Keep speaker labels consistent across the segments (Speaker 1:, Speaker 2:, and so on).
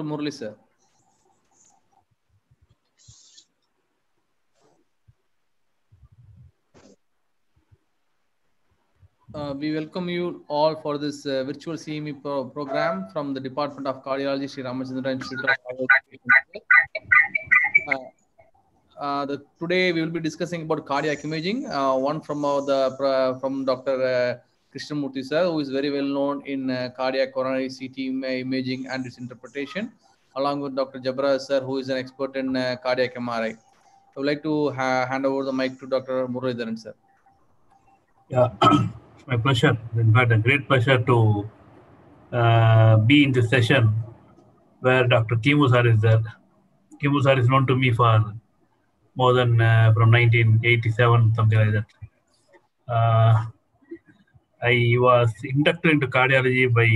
Speaker 1: To Murli, sir. Uh, we welcome you all for this uh, virtual CME pro- program from the Department of Cardiology, Sri Ramachandra Institute of uh, uh, the, Today we will be discussing about cardiac imaging. Uh, one from uh, the from Dr. Uh, Krishnamurthy sir, who is very well known in uh, cardiac coronary CT imaging and its interpretation, along with Dr. Jabra sir, who is an expert in uh, cardiac MRI. I would like to ha- hand over the mic to Dr. Muralidharan sir.
Speaker 2: Yeah, it's my pleasure. In fact, a great pleasure to uh, be in this session where Dr. Kimu sir is there. Kimu sir is known to me for more than uh, from 1987, something like that. I was inducted into cardiology by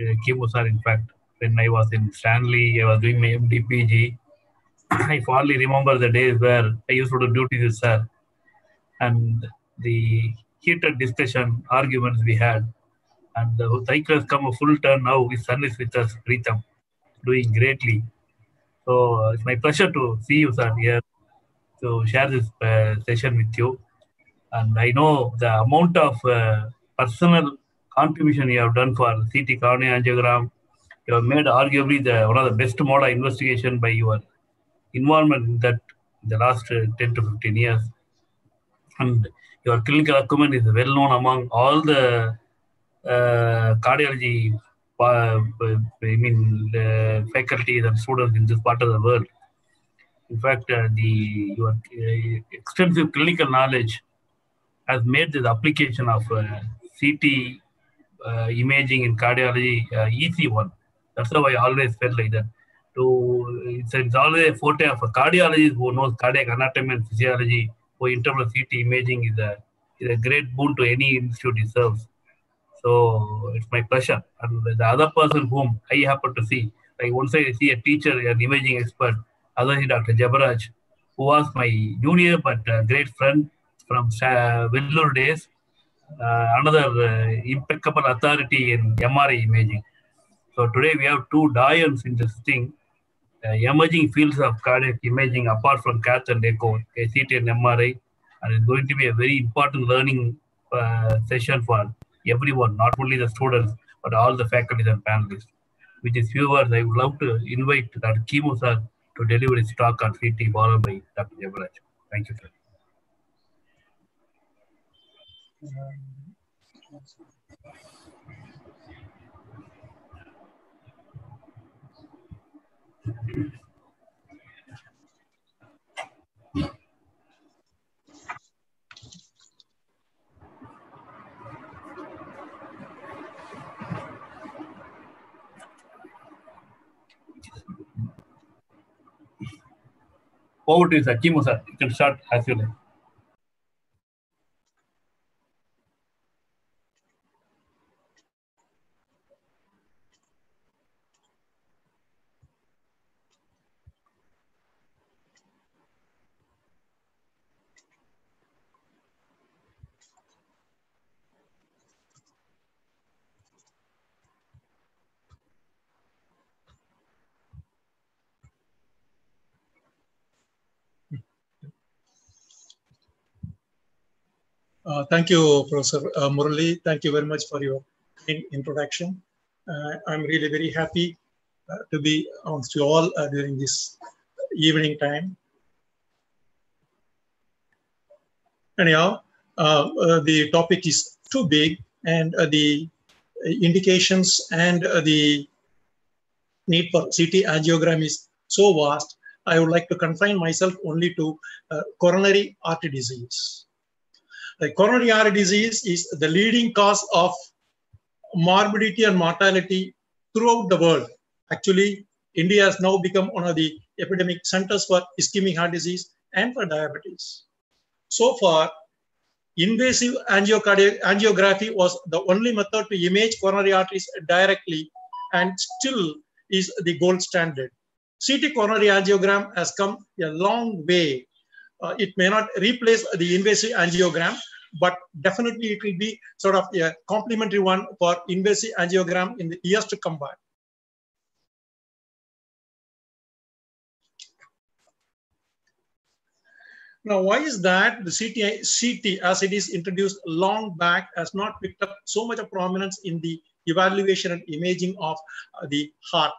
Speaker 2: uh, in fact, when I was in Stanley, I was doing my MD PG. I fondly remember the days where I used to do duties with sir. And the heated discussion, arguments we had, and the cycle has come a full turn now. His son is with us, Pritham, doing greatly. So it's my pleasure to see you, sir, here to share this uh, session with you. And I know the amount of uh, personal contribution you have done for CT coronary angiogram. You have made arguably the one of the best mode of investigation by your involvement in that in the last 10 to 15 years. And your clinical acumen is well known among all the uh, cardiology, uh, I mean, the faculties and students in this part of the world. In fact, uh, the your extensive clinical knowledge has made this application of uh, CT uh, imaging in cardiology uh, easy one. That's how I always felt like that. To it's, it's always a forte of a cardiologist who knows cardiac anatomy and physiology for internal CT imaging is a, is a great boon to any institute it serves. So it's my pleasure. And the other person whom I happen to see, like once I see a teacher, an imaging expert, other Dr. Jabaraj, who was my junior but great friend from Vellore days, uh, another uh, impeccable authority in MRI imaging. So today we have two giants in this thing, uh, emerging fields of cardiac imaging apart from cath and echo, CT and MRI, and it's going to be a very important learning session for everyone, not only the students, but all the faculties and panelists. With few words, I would love to invite Dr. Kimu sir to deliver his talk on CT followed by Dr. Jabaraj. Thank you, sir. Over to you, sir. Kimu, sir. You can start as you like.
Speaker 3: Uh, thank you, Professor uh, Murali. Thank you very much for your introduction. Uh, I'm really very happy uh, to be amongst you all uh, during this evening time. Anyhow, uh, the topic is too big and the indications and the need for CT angiogram is so vast. I would like to confine myself only to coronary artery disease. The coronary artery disease is the leading cause of morbidity and mortality throughout the world. Actually, India has now become one of the epidemic centers for ischemic heart disease and for diabetes. So far, invasive angiography was the only method to image coronary arteries directly and still is the gold standard. CT coronary angiogram has come a long way uh, it may not replace the invasive angiogram, but definitely it will be sort of a complementary one for invasive angiogram in the years to come by. Now, why is that the CTI, CT, as it is introduced long back, has not picked up so much of prominence in the evaluation and imaging of uh, the heart?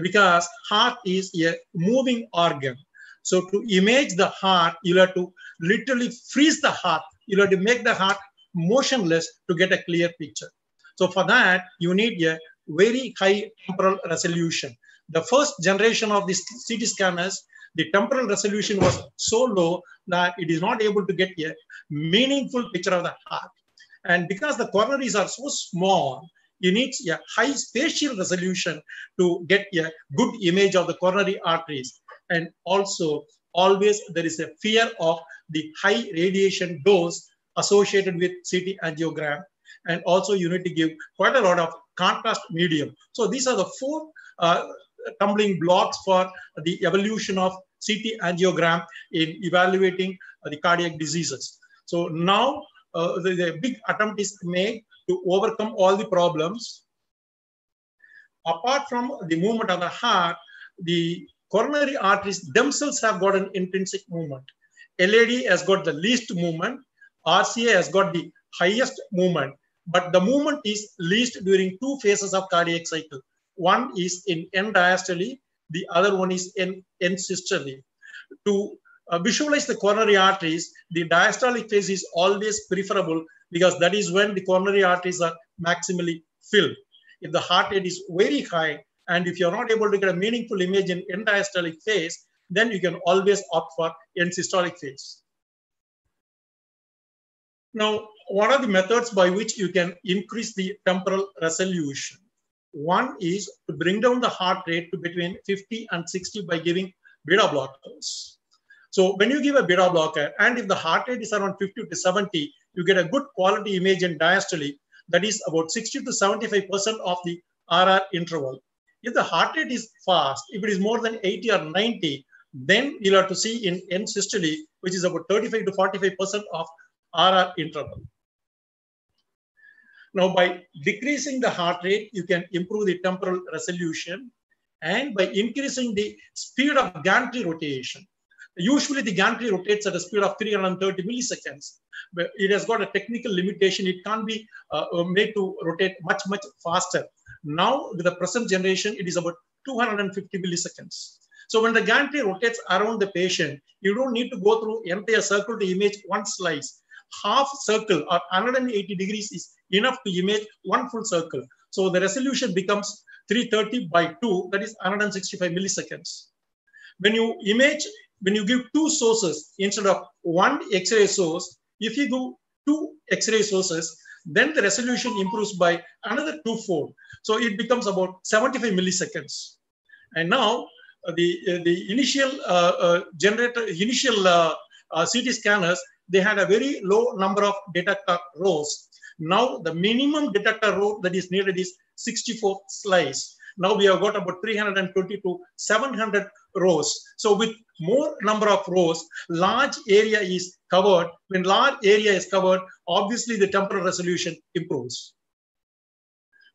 Speaker 3: Because heart is a moving organ so to image the heart, you have to literally freeze the heart. You have to make the heart motionless to get a clear picture. So for that, you need a very high temporal resolution. The first generation of these CT scanners, the temporal resolution was so low that it is not able to get a meaningful picture of the heart. And because the coronaries are so small, you need a high spatial resolution to get a good image of the coronary arteries. And also, always there is a fear of the high radiation dose associated with CT angiogram. And also, you need to give quite a lot of contrast medium. So these are the four uh, tumbling blocks for the evolution of CT angiogram in evaluating uh, the cardiac diseases. So now uh, the, the, big attempt is made to overcome all the problems. Apart from the movement of the heart, the coronary arteries themselves have got an intrinsic movement. LAD has got the least movement. RCA has got the highest movement, but the movement is least during two phases of cardiac cycle. One is in end diastole, the other one is in end systole. To uh, visualize the coronary arteries, the diastolic phase is always preferable because that is when the coronary arteries are maximally filled. If the heart rate is very high, and if you're not able to get a meaningful image in end diastolic phase, then you can always opt for end systolic phase. Now, what are the methods by which you can increase the temporal resolution? One is to bring down the heart rate to between 50 and 60 by giving beta blockers. So when you give a beta blocker, and if the heart rate is around 50 to 70, you get a good quality image in diastole that is about 60 to 75% of the RR interval. If the heart rate is fast, if it is more than 80 or 90, then you'll have to see in end systole, which is about 35 to 45% of RR interval. Now, by decreasing the heart rate, you can improve the temporal resolution and by increasing the speed of gantry rotation. Usually the gantry rotates at a speed of 330 milliseconds, but it has got a technical limitation. It can't be uh, made to rotate much, much faster. Now, with the present generation, it is about 250 milliseconds. So when the gantry rotates around the patient, you don't need to go through entire circle to image one slice. Half circle or 180 degrees is enough to image one full circle. So the resolution becomes 330 by 2, that is 165 milliseconds. When you image, when you give two sources instead of one X-ray source, if you do two X-ray sources, then the resolution improves by another twofold. So it becomes about 75 milliseconds. And now uh, the, uh, the initial uh, uh generator, initial uh, CT scanners, they had a very low number of detector rows. Now the minimum detector row that is needed is 64 slice. Now we have got about 320 to 700 rows. So with more number of rows, large area is covered. When large area is covered, obviously the temporal resolution improves.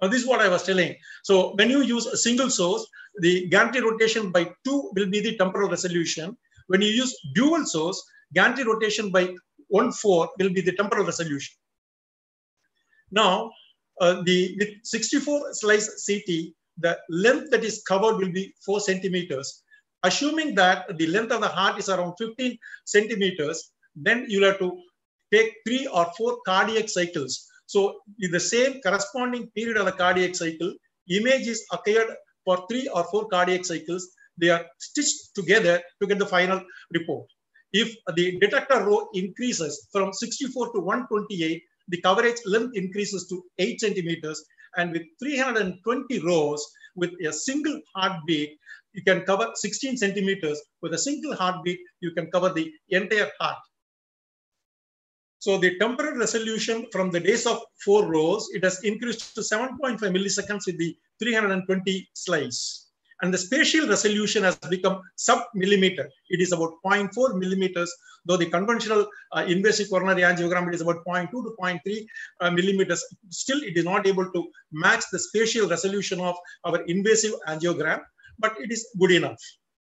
Speaker 3: Now this is what I was telling. So when you use a single source, the gantry rotation by two will be the temporal resolution. When you use dual source, gantry rotation by one four will be the temporal resolution. Now, uh, the with 64 slice CT, the length that is covered will be four centimeters. Assuming that the length of the heart is around 15 centimeters, then you'll have to take three or four cardiac cycles. So in the same corresponding period of the cardiac cycle, images occurred for three or four cardiac cycles. They are stitched together to get the final report. If the detector row increases from 64 to 128, the coverage length increases to 8 centimeters. And with 320 rows, with a single heartbeat, you can cover 16 centimeters. With a single heartbeat, you can cover the entire heart. So the temporal resolution from the days of four rows, it has increased to 7.5 milliseconds with the 320 slice and the spatial resolution has become sub-millimeter. It is about 0.4 millimeters, though the conventional uh, invasive coronary angiogram, it is about 0.2 to 0.3 uh, millimeters. Still, it is not able to match the spatial resolution of our invasive angiogram, but it is good enough.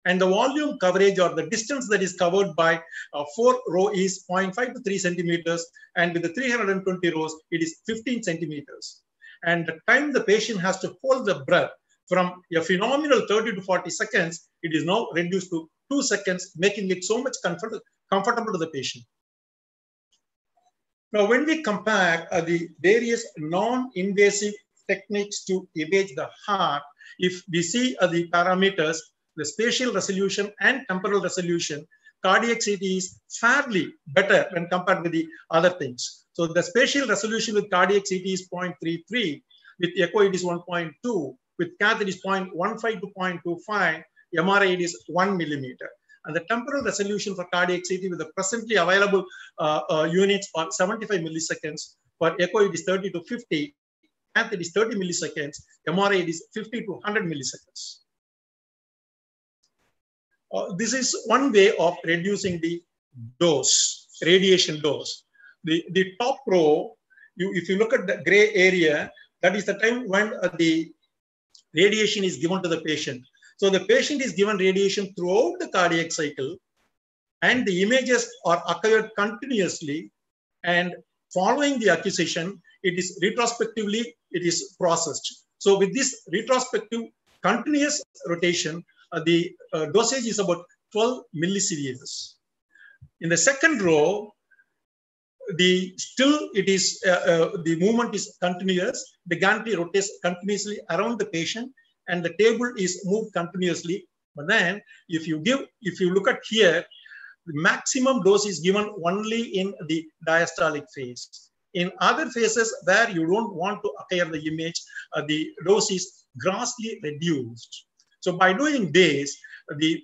Speaker 3: and the volume coverage or the distance that is covered by uh, four row is 0.5 to 3 centimeters, and with the 320 rows, it is 15 centimeters. And the time the patient has to hold the breath from a phenomenal 30 to 40 seconds, it is now reduced to two seconds, making it so much comfort comfortable to the patient. Now, when we compare uh, the various non-invasive techniques to image the heart, if we see uh, the parameters, the spatial resolution and temporal resolution, cardiac CT is fairly better when compared with the other things. So the spatial resolution with cardiac CT is 0.33, with echo it is 1.2, with cath it is 0.15 to 0.25, MRI is 1 millimeter. And the temporal resolution for cardiac CT with the presently available uh, uh, units are 75 milliseconds. For echo it is 30 to 50, cath it is 30 milliseconds, MRI is 50 to 100 milliseconds. Uh, this is one way of reducing the dose, radiation dose. The, the top row, you, if you look at the gray area, that is the time when uh, the radiation is given to the patient. So the patient is given radiation throughout the cardiac cycle and the images are acquired continuously and following the acquisition, it is retrospectively, it is processed. So with this retrospective continuous rotation, uh, the uh, dosage is about 12 millisieverts. In the second row, the still it is uh, uh, the movement is continuous. The gantry rotates continuously around the patient, and the table is moved continuously. But then, if you give, if you look at here, the maximum dose is given only in the diastolic phase. In other phases where you don't want to acquire the image, uh, the dose is grossly reduced. So by doing this, the,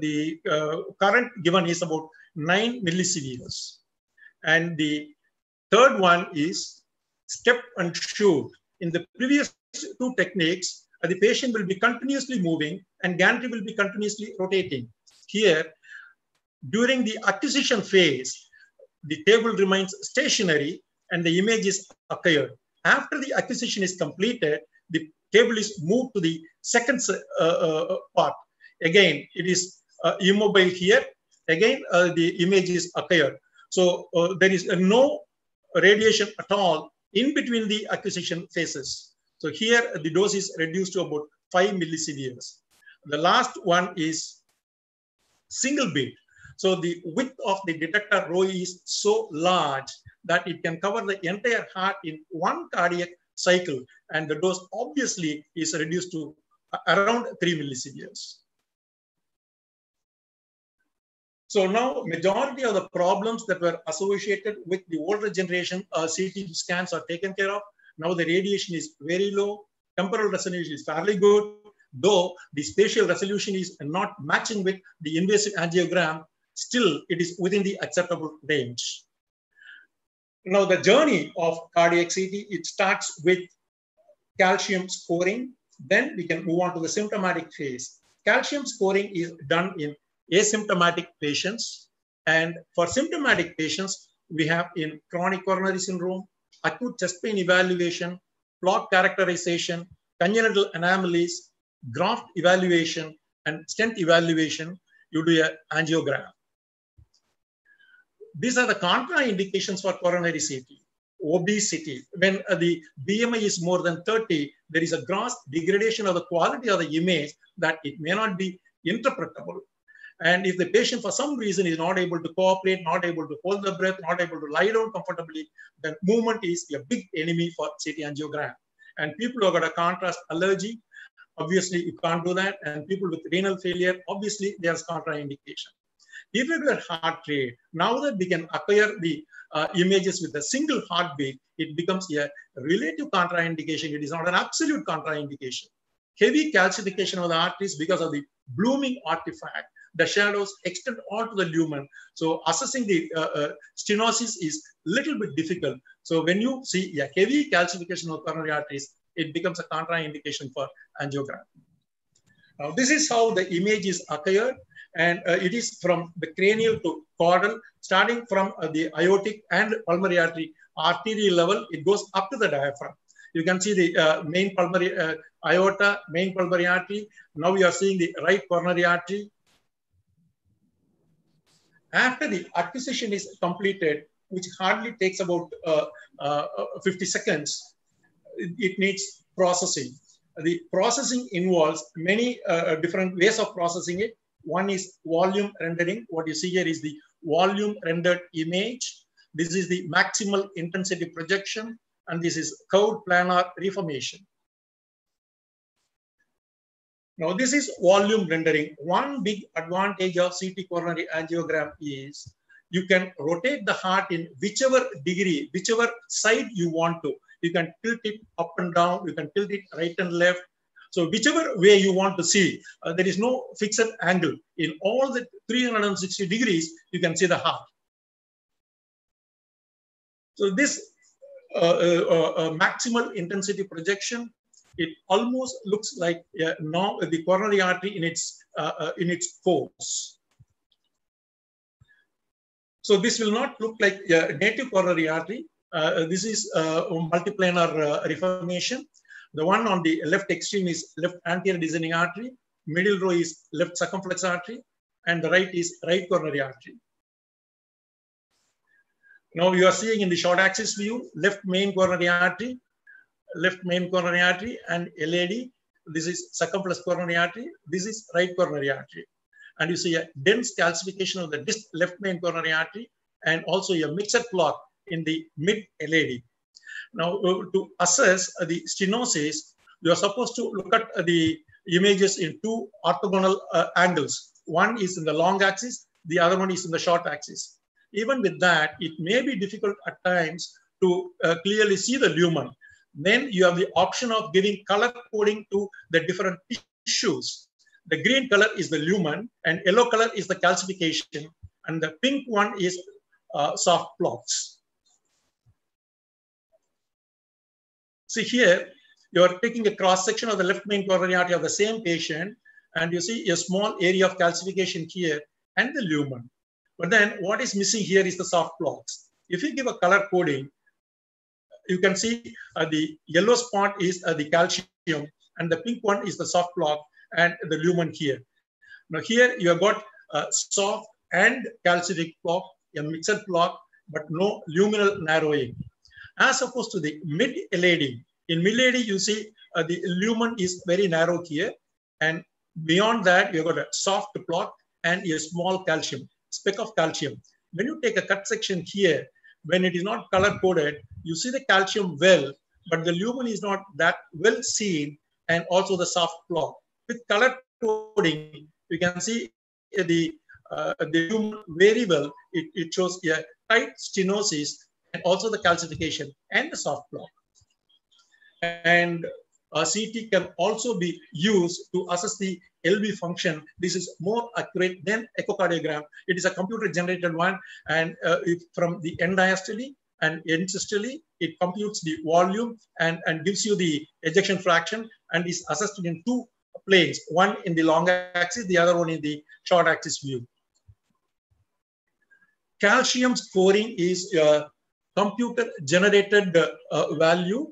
Speaker 3: the uh, current given is about 9 millisieverts. And the third one is step and shoot. In the previous two techniques, the patient will be continuously moving and gantry will be continuously rotating. Here, during the acquisition phase, the table remains stationary and the image is acquired. After the acquisition is completed, the table is moved to the second uh, uh, part. Again, it is uh, immobile here. Again, uh, the image is acquired. So uh, there is no radiation at all in between the acquisition phases. So here the dose is reduced to about 5 millisieverts. The last one is single beat. So the width of the detector row is so large that it can cover the entire heart in one cardiac cycle. And the dose obviously is reduced to around 3 millisieverts. So now majority of the problems that were associated with the older generation uh, CT scans are taken care of. Now the radiation is very low. Temporal resolution is fairly good, though the spatial resolution is not matching with the invasive angiogram, still it is within the acceptable range. Now the journey of cardiac CT, it starts with calcium scoring. Then we can move on to the symptomatic phase. Calcium scoring is done in asymptomatic patients. And for symptomatic patients, we have in chronic coronary syndrome, acute chest pain evaluation, plaque characterization, congenital anomalies, graft evaluation, and stent evaluation, you do an angiogram. These are the contraindications for coronary CT. Obesity, when uh, the BMI is more than 30, there is a gross degradation of the quality of the image that it may not be interpretable. And if the patient for some reason is not able to cooperate, not able to hold the breath, not able to lie down comfortably, then movement is a big enemy for CT angiogram. And people who have got a contrast allergy, obviously you can't do that. And people with renal failure, obviously there's contraindication. Irregular heart rate, now that we can acquire the uh, images with a single heartbeat, it becomes a relative contraindication. It is not an absolute contraindication. Heavy calcification of the arteries because of the blooming artifact the shadows extend onto the lumen. So assessing the uh, uh, stenosis is little bit difficult. So when you see a heavy calcification of coronary arteries, it becomes a contraindication for angiogram. Now this is how the image is acquired and uh, it is from the cranial to caudal, starting from uh, the aortic and pulmonary artery arterial level, it goes up to the diaphragm. You can see the uh, main pulmonary uh, aorta, main pulmonary artery. Now we are seeing the right coronary artery, After the acquisition is completed, which hardly takes about uh, uh, 50 seconds, it needs processing. The processing involves many uh, different ways of processing it. One is volume rendering. What you see here is the volume rendered image. This is the maximal intensity projection, and this is curved planar reformation. Now, this is volume rendering. One big advantage of CT coronary angiogram is you can rotate the heart in whichever degree, whichever side you want to. You can tilt it up and down, you can tilt it right and left. So whichever way you want to see, uh, there is no fixed angle. In all the 360 degrees, you can see the heart. So this uh, uh, uh maximal intensity projection it almost looks like uh, now the coronary artery in its uh, uh, in its course. So this will not look like a native coronary artery. Uh, this is uh, multiplanar uh, reformation. The one on the left extreme is left anterior descending artery. Middle row is left circumflex artery, and the right is right coronary artery. Now you are seeing in the short axis view, left main coronary artery, left main coronary artery and LAD. This is circumflex coronary artery. This is right coronary artery. And you see a dense calcification of the left main coronary artery and also a mixed plaque in the mid LAD. Now, uh, to assess the stenosis, you are supposed to look at the images in two orthogonal uh, angles. One is in the long axis, the other one is in the short axis. Even with that, it may be difficult at times to uh, clearly see the lumen then you have the option of giving color coding to the different tissues. The green color is the lumen and yellow color is the calcification and the pink one is uh, soft plaques. See here, you are taking a cross section of the left main coronary artery of the same patient and you see a small area of calcification here and the lumen. But then what is missing here is the soft plaques. If you give a color coding, you can see uh, the yellow spot is uh, the calcium and the pink one is the soft plaque and the lumen here. Now here you have got uh, soft and calcific plaque, a mixed plaque, but no luminal narrowing. As opposed to the mid LAD. In mid LAD, you see the lumen is very narrow here. And beyond that, you've got a soft plaque and a small calcium, speck of calcium. When you take a cut section here, when it is not color coded, you see the calcium well, but the lumen is not that well seen, and also the soft plaque. With color coding, you can see the uh, the lumen very well. It, it shows a tight stenosis and also the calcification and the soft plaque. And uh, CT can also be used to assess the LV function. This is more accurate than echocardiogram. It is a computer generated one and uh, from the end diastole and end systole, it computes the volume and, and gives you the ejection fraction and is assessed in two planes, one in the long axis, the other one in the short axis view. Calcium scoring is a computer generated uh, value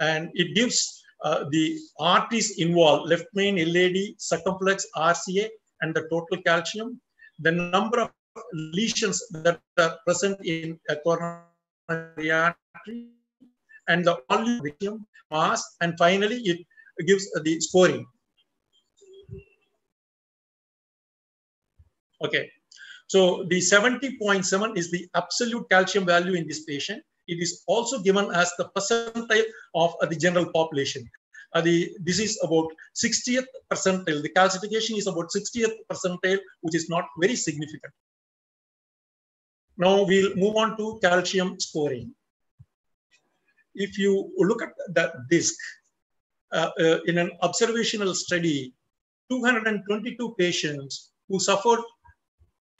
Speaker 3: and it gives uh, the arteries involved, left main, LAD, circumflex, RCA, and the total calcium, the number of lesions that are present in a coronary artery, and the volume, mass, and finally it gives the scoring. Okay, so the 70.7 is the absolute calcium value in this patient it is also given as the percentile of uh, the general population. Uh, the, this is about 60th percentile. The calcification is about 60th percentile, which is not very significant. Now we'll move on to calcium scoring. If you look at the disc, uh, uh, in an observational study, 222 patients who suffered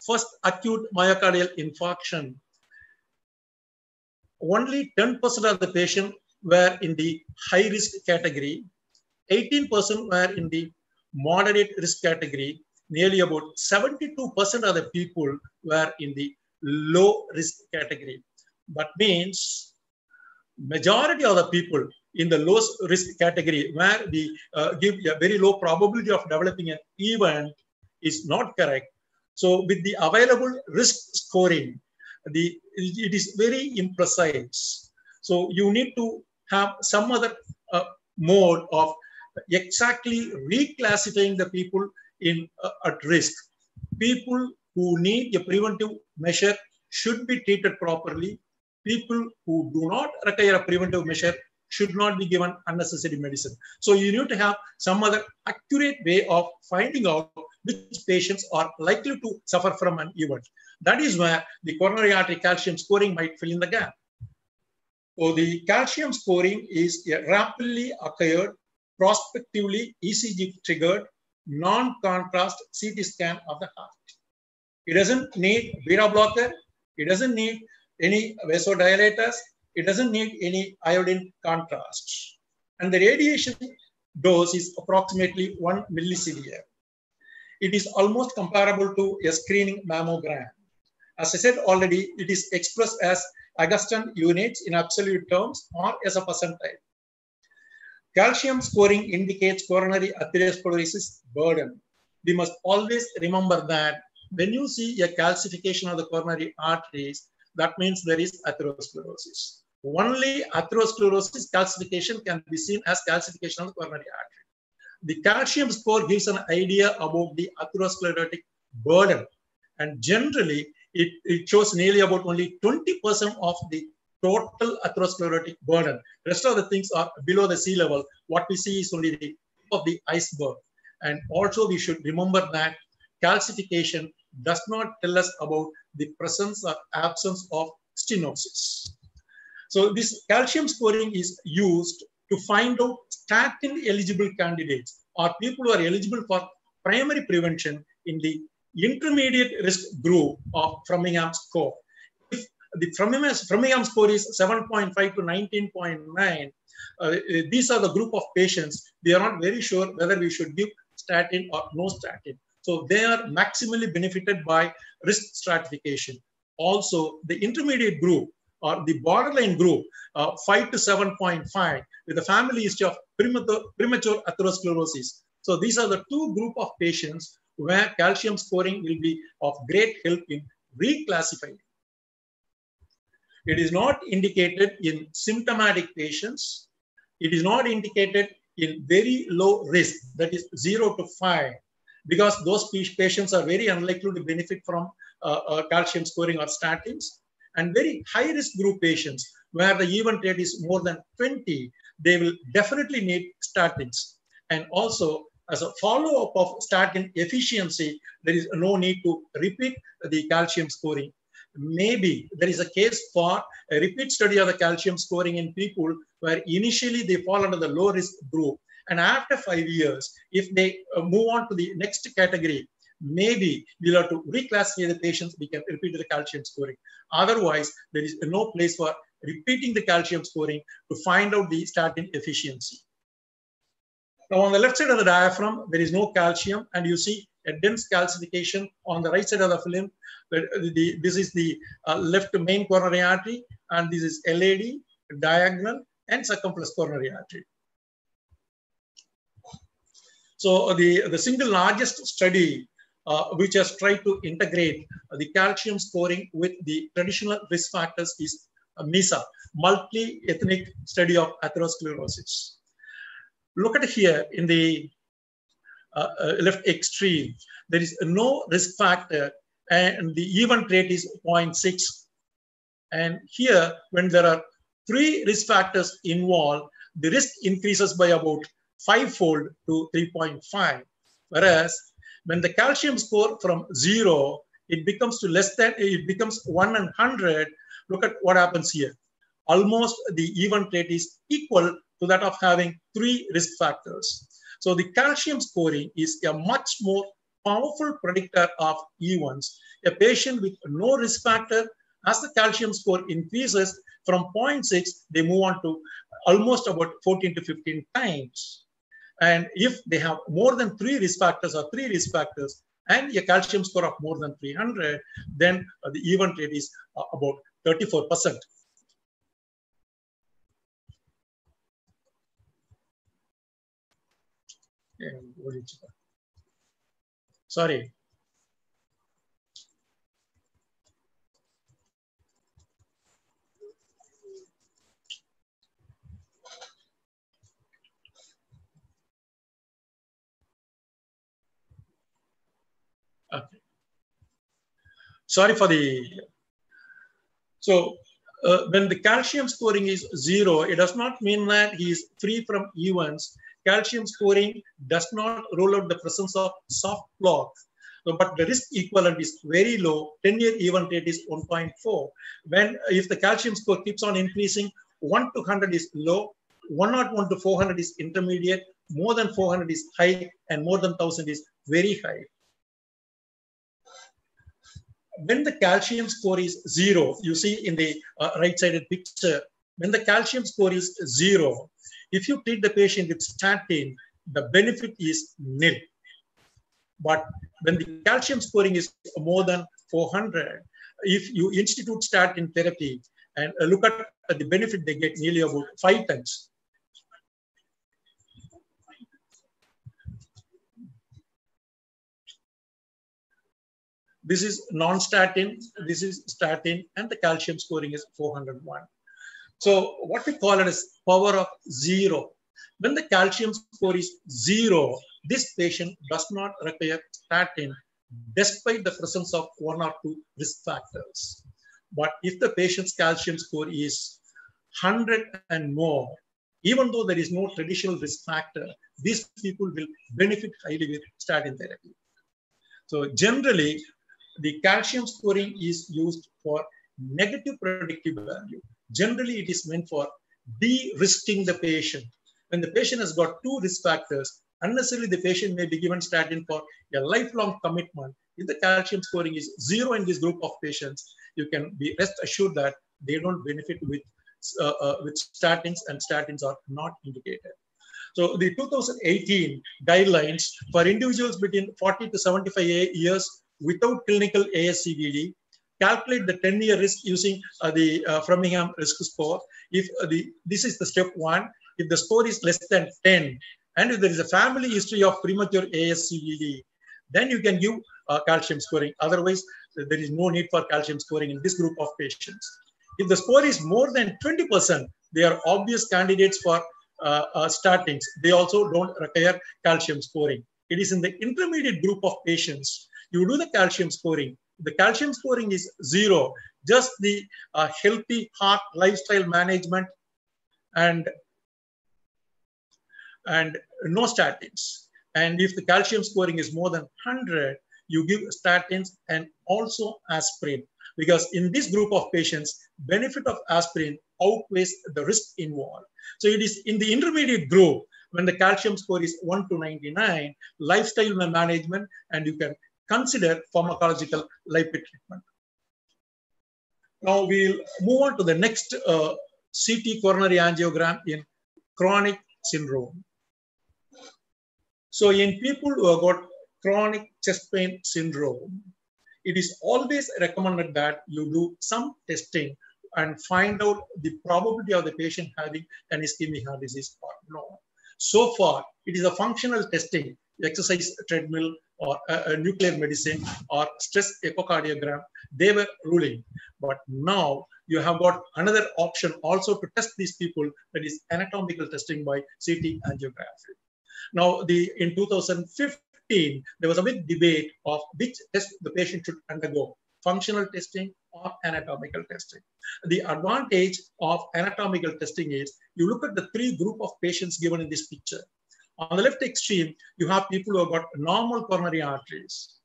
Speaker 3: first acute myocardial infarction only 10% of the patient were in the high risk category, 18% were in the moderate risk category, nearly about 72% of the people were in the low risk category. But means majority of the people in the low risk category where we uh, give a very low probability of developing an event is not correct. So with the available risk scoring, the it is very imprecise. So you need to have some other uh, mode of exactly reclassifying the people in uh, at risk. People who need a preventive measure should be treated properly. People who do not require a preventive measure should not be given unnecessary medicine. So you need to have some other accurate way of finding out which patients are likely to suffer from an event. That is where the coronary artery calcium scoring might fill in the gap. So the calcium scoring is a rapidly occurred, prospectively ECG triggered, non-contrast CT scan of the heart. It doesn't need beta blocker. It doesn't need any vasodilators. It doesn't need any iodine contrast. And the radiation dose is approximately one millisiever. It is almost comparable to a screening mammogram. As I said already, it is expressed as Agatston units in absolute terms or as a percentile. Calcium scoring indicates coronary atherosclerosis burden. We must always remember that when you see a calcification of the coronary arteries, that means there is atherosclerosis. Only atherosclerosis calcification can be seen as calcification of the coronary artery. The calcium score gives an idea about the atherosclerotic burden. And generally, it, it shows nearly about only 20% of the total atherosclerotic burden. The rest of the things are below the sea level. What we see is only the tip of the iceberg. And also we should remember that calcification does not tell us about the presence or absence of stenosis. So this calcium scoring is used to find out statin eligible candidates or people who are eligible for primary prevention in the intermediate risk group of Framingham score. If the Framingham, score is 7.5 to 19.9, uh, these are the group of patients. We are not very sure whether we should give statin or no statin. So they are maximally benefited by risk stratification. Also, the intermediate group or the borderline group, uh, 5 to 7.5, with a family history of premature, atherosclerosis. So these are the two group of patients where calcium scoring will be of great help in reclassifying. It is not indicated in symptomatic patients. It is not indicated in very low risk, that is 0 to 5, because those patients are very unlikely to benefit from uh, uh, calcium scoring or statins. And very high risk group patients, where the event rate is more than 20, they will definitely need statins. And also, as a follow-up of statin efficiency, there is no need to repeat the calcium scoring. Maybe there is a case for a repeat study of the calcium scoring in people where initially they fall under the low risk group. And after five years, if they uh, move on to the next category, maybe we'll have to reclassify the patients, we can repeat the calcium scoring. Otherwise, there is no place for repeating the calcium scoring to find out the statin efficiency. Now on the left side of the diaphragm, there is no calcium and you see a dense calcification on the right side of the film. This is the uh, left main coronary artery and this is LAD, diagonal and circumflex coronary artery. So the, the single largest study uh, which has tried to integrate the calcium scoring with the traditional risk factors is MESA, multi-ethnic study of atherosclerosis. Look at here in the uh, uh, left extreme, there is no risk factor and the event rate is 0.6. And here, when there are three risk factors involved, the risk increases by about fivefold to 3.5. Whereas when the calcium score from zero, it becomes to less than, it becomes one and 100. Look at what happens here. Almost the event rate is equal to that of having three risk factors. So the calcium scoring is a much more powerful predictor of events. A patient with no risk factor, as the calcium score increases from 0.6, they move on to almost about 14 to 15 times. And if they have more than three risk factors or three risk factors and a calcium score of more than 300, then uh, the event rate is uh, about 34%. Sorry. Sorry for the, so uh, when the calcium scoring is zero, it does not mean that he is free from events. Calcium scoring does not rule out the presence of soft. So, but the risk equivalent is very low. 10-year event rate is 1.4. When if the calcium score keeps on increasing, 1 to 100 is low, 101 to 400 is intermediate, more than 400 is high, and more than 1000 is very high when the calcium score is zero, you see in the uh, right-sided picture, when the calcium score is zero, if you treat the patient with statin, the benefit is nil. But when the calcium scoring is more than 400, if you institute statin therapy and look at the benefit they get nearly about five times. This is non-statin, this is statin, and the calcium scoring is 401. So what we call it is power of zero. When the calcium score is zero, this patient does not require statin despite the presence of one or two risk factors. But if the patient's calcium score is 100 and more, even though there is no traditional risk factor, these people will benefit highly with statin therapy. So generally, the calcium scoring is used for negative predictive value. Generally, it is meant for de-risking the patient. When the patient has got two risk factors, unnecessarily the patient may be given statin for a lifelong commitment. If the calcium scoring is zero in this group of patients, you can be rest assured that they don't benefit with, uh, uh, with statins and statins are not indicated. So the 2018 guidelines for individuals between 40 to 75 years without clinical ASCVD, calculate the 10-year risk using uh, the uh, Framingham risk score. If uh, the this is the step one, if the score is less than 10, and if there is a family history of premature ASCVD, then you can give uh, calcium scoring. Otherwise, there is no need for calcium scoring in this group of patients. If the score is more than 20%, they are obvious candidates for uh, uh, statins. They also don't require calcium scoring. It is in the intermediate group of patients you do the calcium scoring. The calcium scoring is zero, just the uh, healthy heart lifestyle management and, and no statins. And if the calcium scoring is more than 100, you give statins and also aspirin. Because in this group of patients, benefit of aspirin outweighs the risk involved. So it is in the intermediate group, when the calcium score is 1 to 99, lifestyle management, and you can consider pharmacological lipid treatment. Now we'll move on to the next uh, CT coronary angiogram in chronic syndrome. So in people who have got chronic chest pain syndrome, it is always recommended that you do some testing and find out the probability of the patient having an ischemic heart disease or no. So far, it is a functional testing, exercise treadmill, or nuclear medicine or stress echocardiogram, they were ruling. But now you have got another option also to test these people, that is anatomical testing by CT angiography. Now, the in 2015, there was a big debate of which test the patient should undergo, functional testing or anatomical testing. The advantage of anatomical testing is you look at the three group of patients given in this picture. On the left extreme, you have people who have got normal coronary arteries.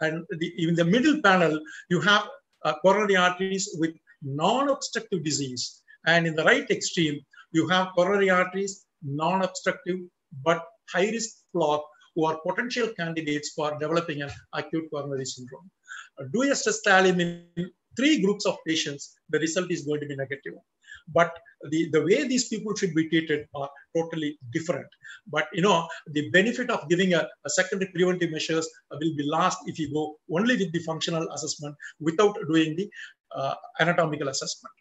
Speaker 3: And the, in the middle panel, you have uh, coronary arteries with non-obstructive disease. And in the right extreme, you have coronary arteries, non-obstructive, but high-risk clot who are potential candidates for developing an acute coronary syndrome. Uh, do a stress in three groups of patients, the result is going to be negative but the, the way these people should be treated are totally different. But you know, the benefit of giving a, a secondary preventive measures will be lost if you go only with the functional assessment without doing the uh, anatomical assessment.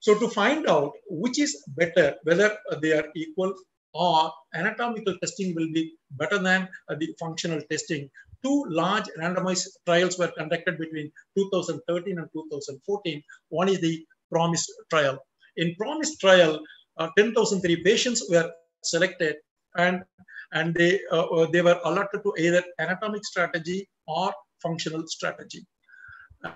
Speaker 3: So to find out which is better, whether they are equal or anatomical testing will be better than uh, the functional testing. Two large randomized trials were conducted between 2013 and 2014. One is the PROMISE trial. In PROMISE trial, uh, 10,003 patients were selected and, and they, uh, uh, they were allotted to either anatomic strategy or functional strategy.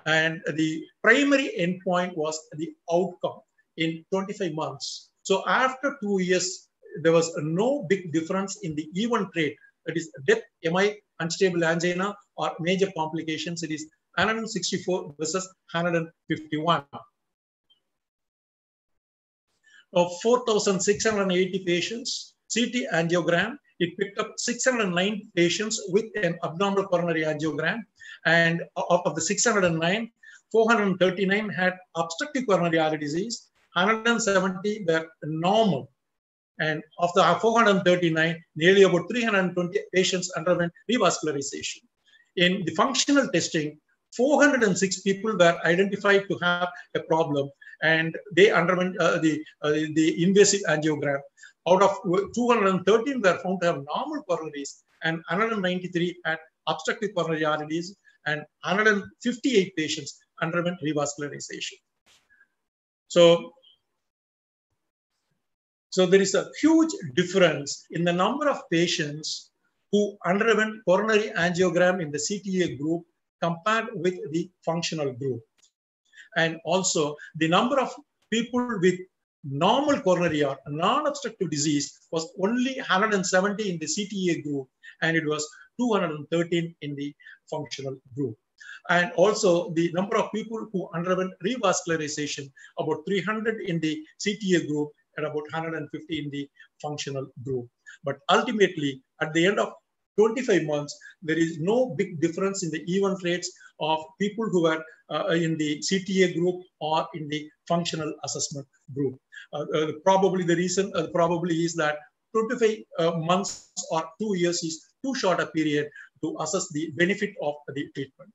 Speaker 3: And the primary endpoint was the outcome in 25 months. So after two years, there was no big difference in the event rate, that is death, MI, unstable angina, or major complications. It is 164 versus 151. Of 4,680 patients, CT angiogram, it picked up 609 patients with an abnormal coronary angiogram. And of the 609, 439 had obstructive coronary artery disease, 170 were normal. And of the 439, nearly about 320 patients underwent revascularization. In the functional testing, 406 people were identified to have a problem and they underwent uh, the, uh, the invasive angiogram. Out of 213 were found to have normal coronaries and 193 had obstructive coronary arteries and 158 patients underwent revascularization. So, so there is a huge difference in the number of patients who underwent coronary angiogram in the CTA group compared with the functional group. And also the number of people with normal coronary or non-obstructive disease was only 170 in the CTA group and it was 213 in the functional group. And also the number of people who underwent revascularization, about 300 in the CTA group and about 150 in the functional group. But ultimately, at the end of 25 months, there is no big difference in the event rates of people who are uh, in the CTA group or in the functional assessment group. Uh, uh, probably the reason uh, probably is that 25 uh, months or two years is too short a period to assess the benefit of the treatment.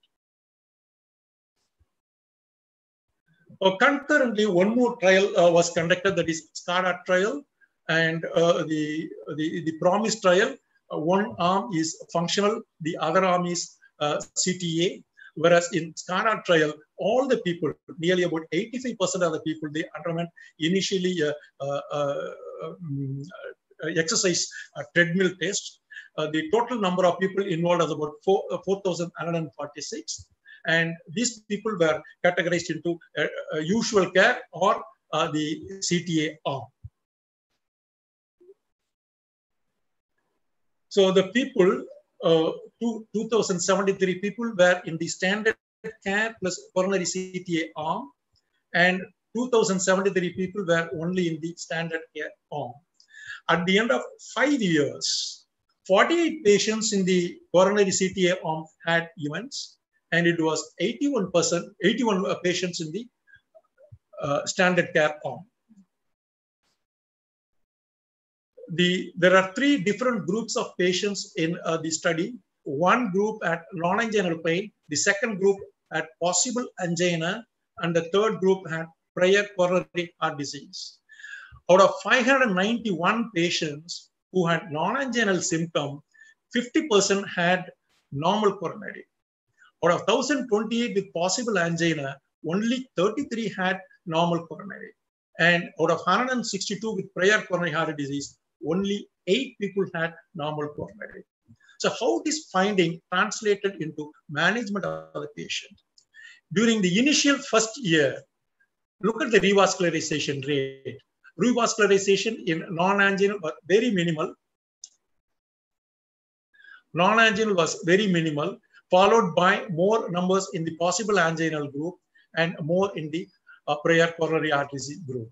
Speaker 3: Concurrently, one more trial uh, was conducted, that is SCOT-HEART trial, and uh, the, the, the PROMISE trial. Uh, one arm is functional, the other arm is uh, CTA. Whereas in SCOT-HEART trial, all the people, nearly about 85% of the people, they underwent initially a, um, exercise treadmill test. the total number of people involved is about 4,146 and these people were categorized into uh, uh, usual care or uh, the CTA arm. So the people, uh, two, 2073 people were in the standard care plus coronary CTA arm and 2073 people were only in the standard care arm. At the end of five years, 48 patients in the coronary CTA arm had events and it was 81 percent, 81 patients in the uh, standard care arm. The, there are three different groups of patients in uh, the study. One group at non-anginal pain, the second group had possible angina, and the third group had prior coronary heart disease. Out of 591 patients who had non-anginal symptom, 50% had normal coronary. Out of 1,028 with possible angina, only 33 had normal coronary. And out of 162 with prior coronary heart disease, only eight people had normal coronary. So how this finding translated into management of the patient? During the initial first year, look at the revascularization rate. Revascularization in non-anginal was very minimal. Non-anginal was very minimal followed by more numbers in the possible anginal group and more in the uh, prior coronary artery group.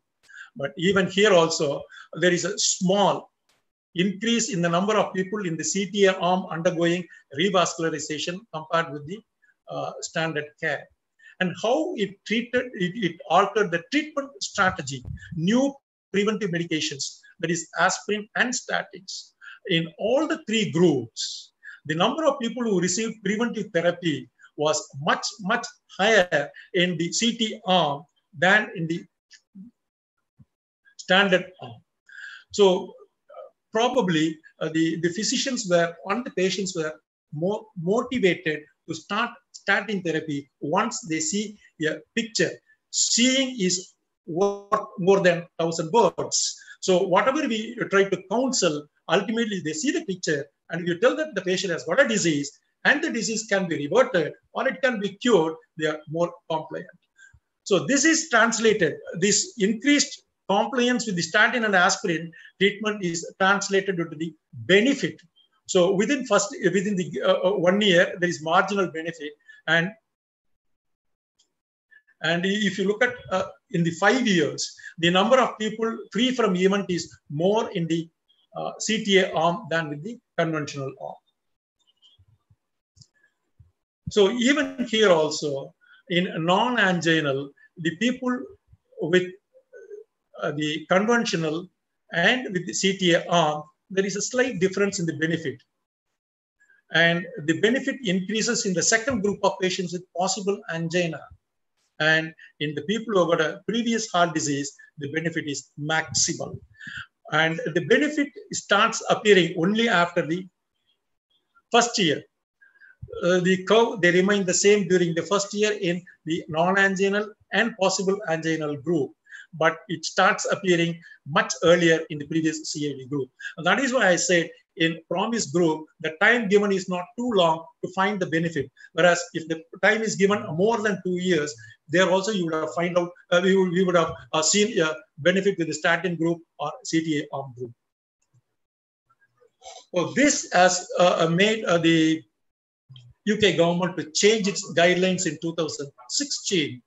Speaker 3: But even here also, there is a small increase in the number of people in the CTA arm undergoing revascularization compared with the uh, standard care. And how it treated, it, it altered the treatment strategy, new preventive medications, that is aspirin and statins. In all the three groups, the number of people who received preventive therapy was much, much higher in the CT arm than in the standard arm. So probably uh, the, the physicians were, on the patients were more motivated to start statin therapy once they see a picture. Seeing is worth more than thousand words. So whatever we try to counsel, ultimately they see the picture and if you tell that the patient has got a disease and the disease can be reverted or it can be cured, they are more compliant. So this is translated, this increased compliance with the statin and aspirin treatment is translated into the benefit. So within first, within the uh, one year, there is marginal benefit. And, and if you look at uh, in the five years, the number of people free from event is more in the uh, CTA arm than with the conventional arm. So even here also, in non-anginal, the people with uh, the conventional and with the CTA arm, there is a slight difference in the benefit. And the benefit increases in the second group of patients with possible angina. And in the people who have got a previous heart disease, the benefit is maximal. And the benefit starts appearing only after the first year. Uh, the curve, they remain the same during the first year in the non-anginal and possible anginal group, but it starts appearing much earlier in the previous CAD group. And that is why I said in promise group, the time given is not too long to find the benefit. Whereas if the time is given more than two years, there also you would have find out, uh, we, would, we would have uh, seen a benefit with the statin group or CTA arm group. Well, this has uh, made uh, the UK government to change its guidelines in 2016.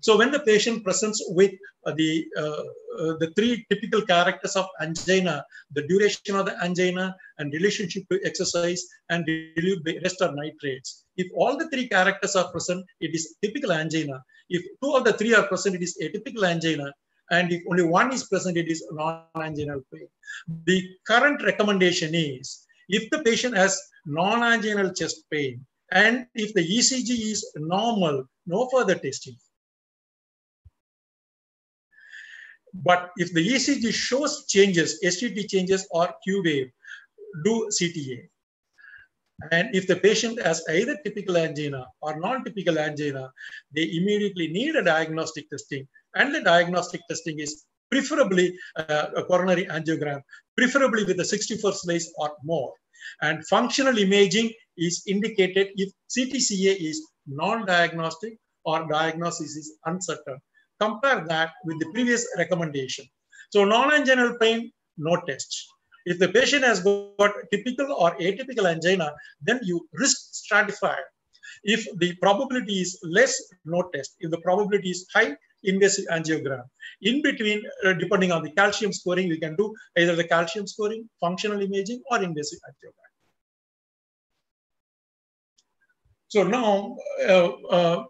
Speaker 3: So when the patient presents with uh, the, uh, uh, the three typical characters of angina, the duration of the angina and relationship to exercise and dilute rest or nitrates. If all the three characters are present, it is typical angina. If two of the three are present, it is atypical angina. And if only one is present, it is non-anginal pain. The current recommendation is if the patient has non-anginal chest pain, and if the ECG is normal, no further testing. But if the ECG shows changes, STT changes or Q wave, do CTA. And if the patient has either typical angina or non-typical angina, they immediately need a diagnostic testing. And the diagnostic testing is preferably uh, a coronary angiogram, preferably with a 61st slice or more. And functional imaging is indicated if CTCA is non-diagnostic or diagnosis is uncertain. Compare that with the previous recommendation. So non-anginal pain, no test. If the patient has got typical or atypical angina, then you risk stratify. If the probability is less, no test. If the probability is high, invasive angiogram. In between, uh, depending on the calcium scoring, we can do either the calcium scoring, functional imaging, or invasive angiogram. So now, uh, uh,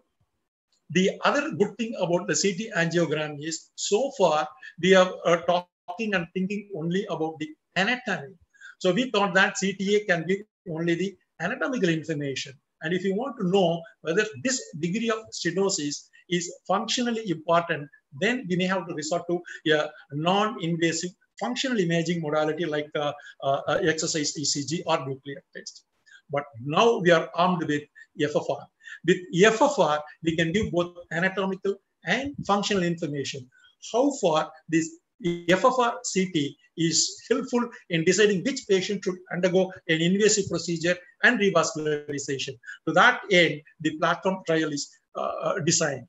Speaker 3: the other good thing about the CT angiogram is so far we are uh, talking and thinking only about the anatomy. So we thought that CTA can give only the anatomical information. And if you want to know whether this degree of stenosis is functionally important, then we may have to resort to a non-invasive functional imaging modality like uh, uh, exercise ECG or nuclear test. But now we are armed with FFR. With FFR, we can give both anatomical and functional information. How far this FFR CT is helpful in deciding which patient should undergo an invasive procedure and revascularization. To that end, the platform trial is uh, designed.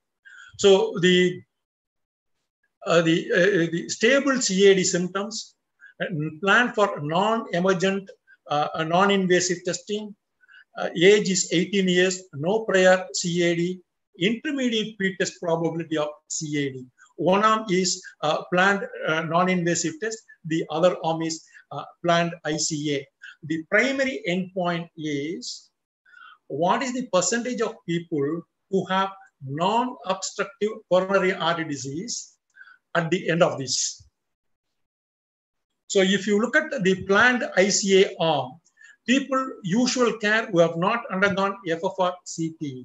Speaker 3: So the uh, the, uh, the stable CAD symptoms, plan for non-emergent, uh, non-invasive testing, uh, age is 18 years, no prior CAD, intermediate pretest probability of CAD. One arm is uh, planned uh, non-invasive test, the other arm is uh, planned ICA. The primary endpoint is what is the percentage of people who have non-obstructive coronary artery disease at the end of this. So if you look at the planned ICA arm, people usual care who have not undergone FFR CT,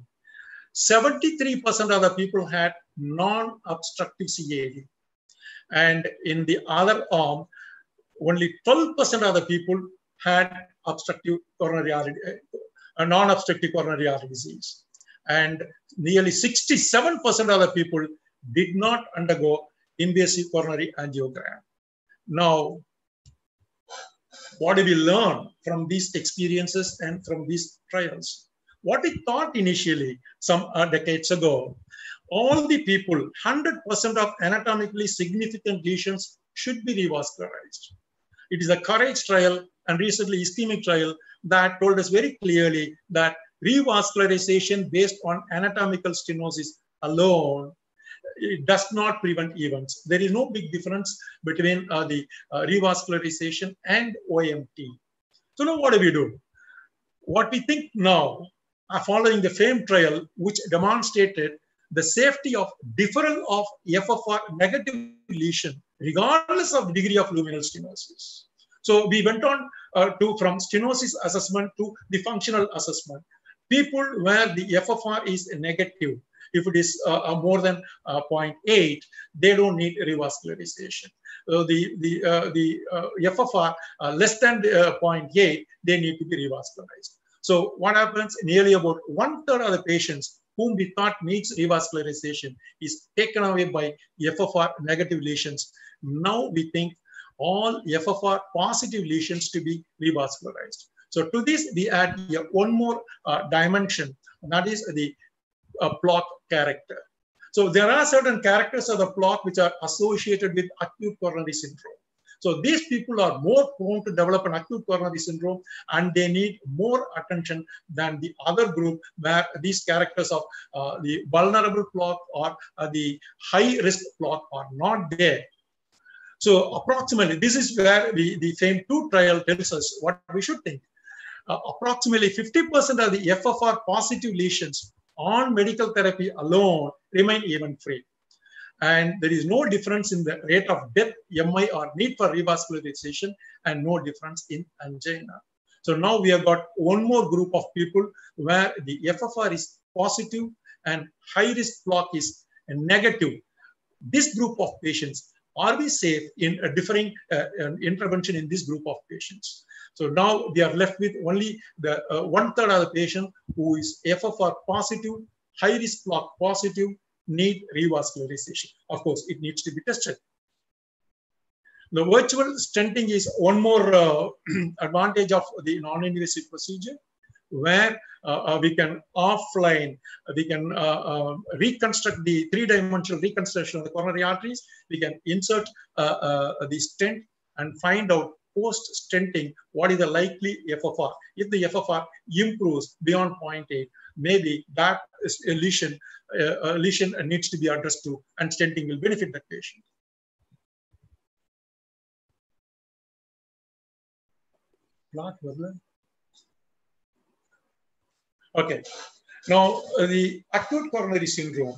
Speaker 3: 73% of the people had non-obstructive CAD. And in the other arm, only 12% of the people had obstructive coronary artery, uh, non-obstructive coronary artery disease. And nearly 67% of the people did not undergo invasive coronary angiogram. Now, what do we learn from these experiences and from these trials? What we thought initially some uh, decades ago, all the people, 100% of anatomically significant lesions should be revascularized. It is a courage trial and recently ISCHEMIA trial that told us very clearly that revascularization based on anatomical stenosis alone it does not prevent events. There is no big difference between uh, the uh, revascularization and OMT. So now what do we do? What we think now, following the FAME trial, which demonstrated the safety of deferral of FFR negative lesion, regardless of degree of luminal stenosis. So we went on uh, to from stenosis assessment to the functional assessment. People where the FFR is negative, if it is uh, uh more than uh, 0.8, they don't need revascularization. Uh, the the, uh, the FFR less than 0.8, they need to be revascularized. So what happens, nearly about one third of the patients whom we thought needs revascularization is taken away by FFR negative lesions. Now we think all FFR positive lesions to be revascularized. So to this, we add one more uh, dimension, that is the uh, character. So there are certain characters of the plaque which are associated with acute coronary syndrome. So these people are more prone to develop an acute coronary syndrome and they need more attention than the other group where these characters of uh, the vulnerable plaque or uh, the high risk plaque are not there. So approximately, this is where the, the FAME2 trial tells us what we should think. Uh, approximately 50% of the FFR positive lesions on medical therapy alone remain even free and there is no difference in the rate of death, MI, or need for revascularization, and no difference in angina. So now we have got one more group of people where the FFR is positive and high risk plaque is negative. This group of patients, are we safe in a differing uh, intervention in this group of patients? So now we are left with only the uh, one third of the patient who is FFR positive, high risk plaque positive, need revascularization. Of course, it needs to be tested. The virtual stenting is one more uh, advantage of the non-invasive procedure where uh, uh, we can offline, we can uh, uh reconstruct the three-dimensional reconstruction of the coronary arteries. We can insert uh, the stent and find out post-stenting what is the likely FFR. If the FFR improves beyond 0.8, maybe that lesion uh, lesion needs to be addressed to, and stenting will benefit that patient. Okay, now uh, the acute coronary syndrome,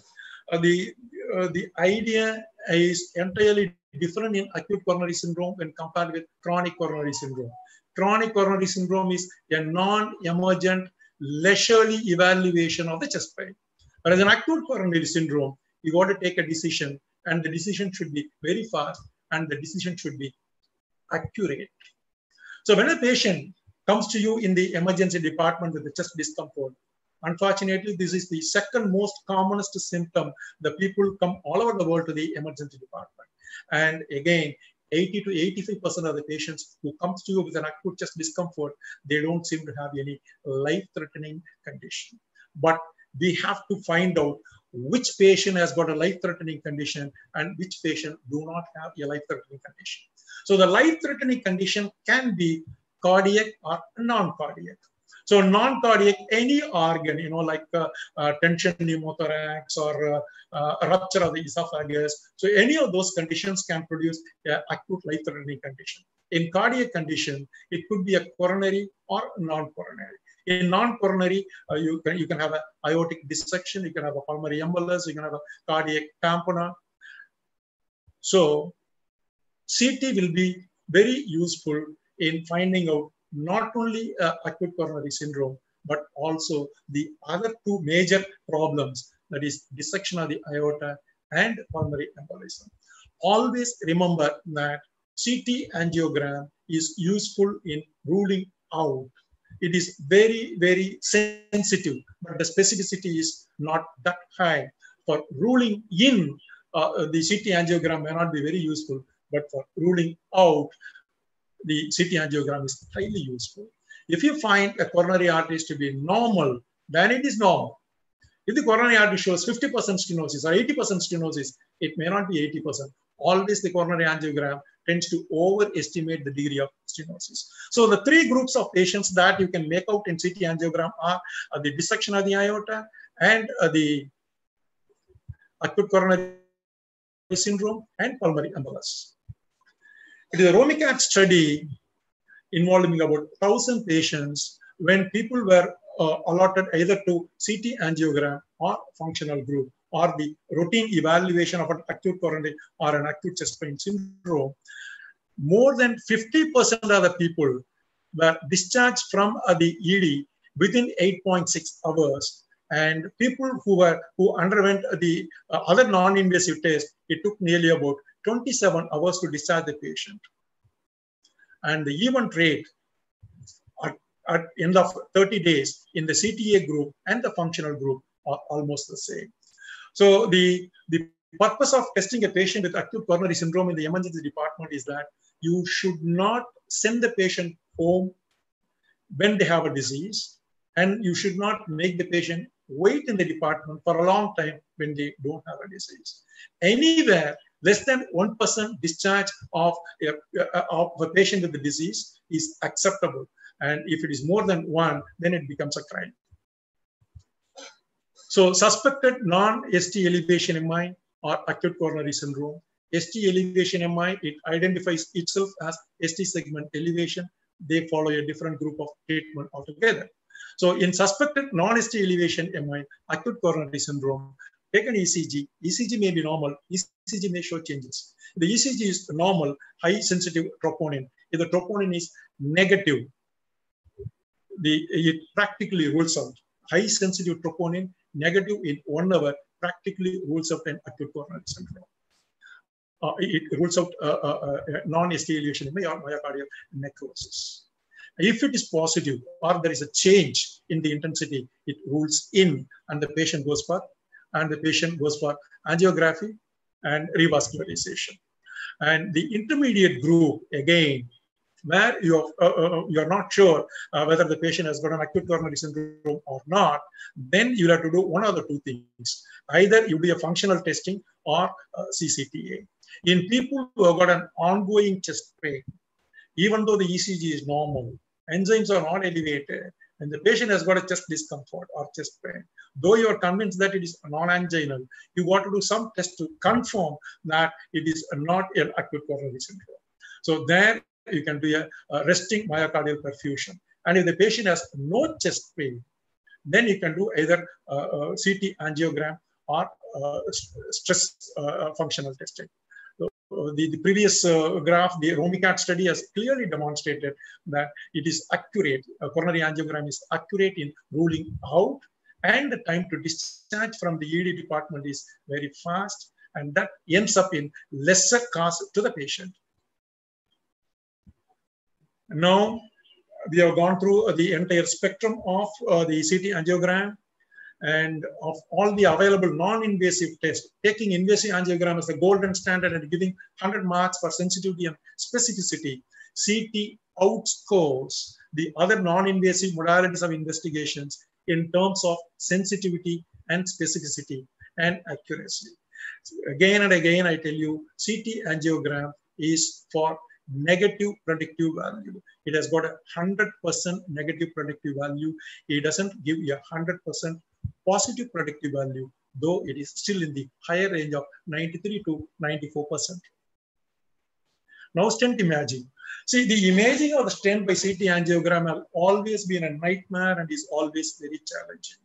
Speaker 3: uh, the uh, the idea is entirely different in acute coronary syndrome when compared with chronic coronary syndrome. Chronic coronary syndrome is a non-emergent leisurely evaluation of the chest pain. Whereas an acute coronary syndrome, you got to take a decision and the decision should be very fast and the decision should be accurate. So when a patient comes to you in the emergency department with the chest discomfort, unfortunately, this is the second most commonest symptom. The people come all over the world to the emergency department. And again, 80 to 85% of the patients who comes to you with an acute chest discomfort, they don't seem to have any life-threatening condition. But we have to find out which patient has got a life-threatening condition and which patient do not have a life-threatening condition. So the life-threatening condition can be cardiac or non-cardiac. So non-cardiac, any organ, you know, like uh, uh, tension pneumothorax or uh, rupture of the esophagus. So any of those conditions can produce acute life-threatening condition. In cardiac condition, it could be a coronary or non-coronary. In non-coronary, uh, you can you can have an aortic dissection, you can have a pulmonary embolus, you can have a cardiac tamponade. So CT will be very useful in finding out not only uh, acute coronary syndrome, but also the other two major problems, that is dissection of the aorta and pulmonary embolism. Always remember that CT angiogram is useful in ruling out it is very, very sensitive, but the specificity is not that high. For ruling in, uh, the CT angiogram may not be very useful, but for ruling out, the CT angiogram is highly useful. If you find a coronary artery to be normal, then it is normal. If the coronary artery shows 50% stenosis or 80% stenosis, it may not be 80%. Always the coronary angiogram tends to overestimate the degree of stenosis. So the three groups of patients that you can make out in CT angiogram are uh, the dissection of the aorta and uh, the acute coronary syndrome and pulmonary embolus. It is a ROMICAT study involving about 1,000 patients when people were uh, allotted either to CT angiogram or functional group or the routine evaluation of an acute coronary or an acute chest pain syndrome, more than 50% of the people were discharged from uh, the ED within 8.6 hours. And people who were who underwent the uh, other non-invasive test, it took nearly about 27 hours to discharge the patient. And the event rate at, at end of 30 days in the CTA group and the functional group are almost the same. So the, the purpose of testing a patient with acute coronary syndrome in the emergency department is that you should not send the patient home when they have a disease, and you should not make the patient wait in the department for a long time when they don't have a disease. Anywhere less than 1% discharge of a, of a patient with the disease is acceptable. And if it is more than one, then it becomes a crime. So suspected non-ST elevation MI or acute coronary syndrome. ST elevation MI, it identifies itself as ST segment elevation. They follow a different group of treatment altogether. So in suspected non-ST elevation MI, acute coronary syndrome, take an ECG. ECG may be normal. ECG may show changes. The ECG is normal, high sensitive troponin. If the troponin is negative, the, it practically rules out. High sensitive troponin, negative in one hour, practically rules out an acute coronary syndrome. Uh, it rules out uh, uh, elevation or myocardial necrosis. If it is positive or there is a change in the intensity, it rules in and the patient goes for and the patient goes for angiography and revascularization. And the intermediate group, again, where you're, uh, uh, you're not sure uh, whether the patient has got an acute coronary syndrome or not, then you'll have to do one of the two things. Either you do a functional testing or CCTA. In people who have got an ongoing chest pain, even though the ECG is normal, enzymes are not elevated, and the patient has got a chest discomfort or chest pain, though you are convinced that it is non-anginal, you got to do some test to confirm that it is not an acute coronary syndrome. So there you can do a, a resting myocardial perfusion. And if the patient has no chest pain, then you can do either uh, uh, CT angiogram or uh, stress uh, functional testing. Uh, the, the, previous uh, graph, the ROMICAT study has clearly demonstrated that it is accurate. A coronary angiogram is accurate in ruling out and the time to discharge from the ED department is very fast and that ends up in lesser cost to the patient. Now, we have gone through the entire spectrum of uh, the CT angiogram and of all the available non-invasive tests, taking invasive angiogram as the golden standard and giving 100 marks for sensitivity and specificity, CT outscores the other non-invasive modalities of investigations in terms of sensitivity and specificity and accuracy. Again and again, I tell you, CT angiogram is for negative predictive value. It has got a 100% negative predictive value. It doesn't give you a 100% positive predictive value, though it is still in the higher range of 93 to 94%. Now stent imaging. See, the imaging of the stent by CT angiogram have always been a nightmare and is always very challenging.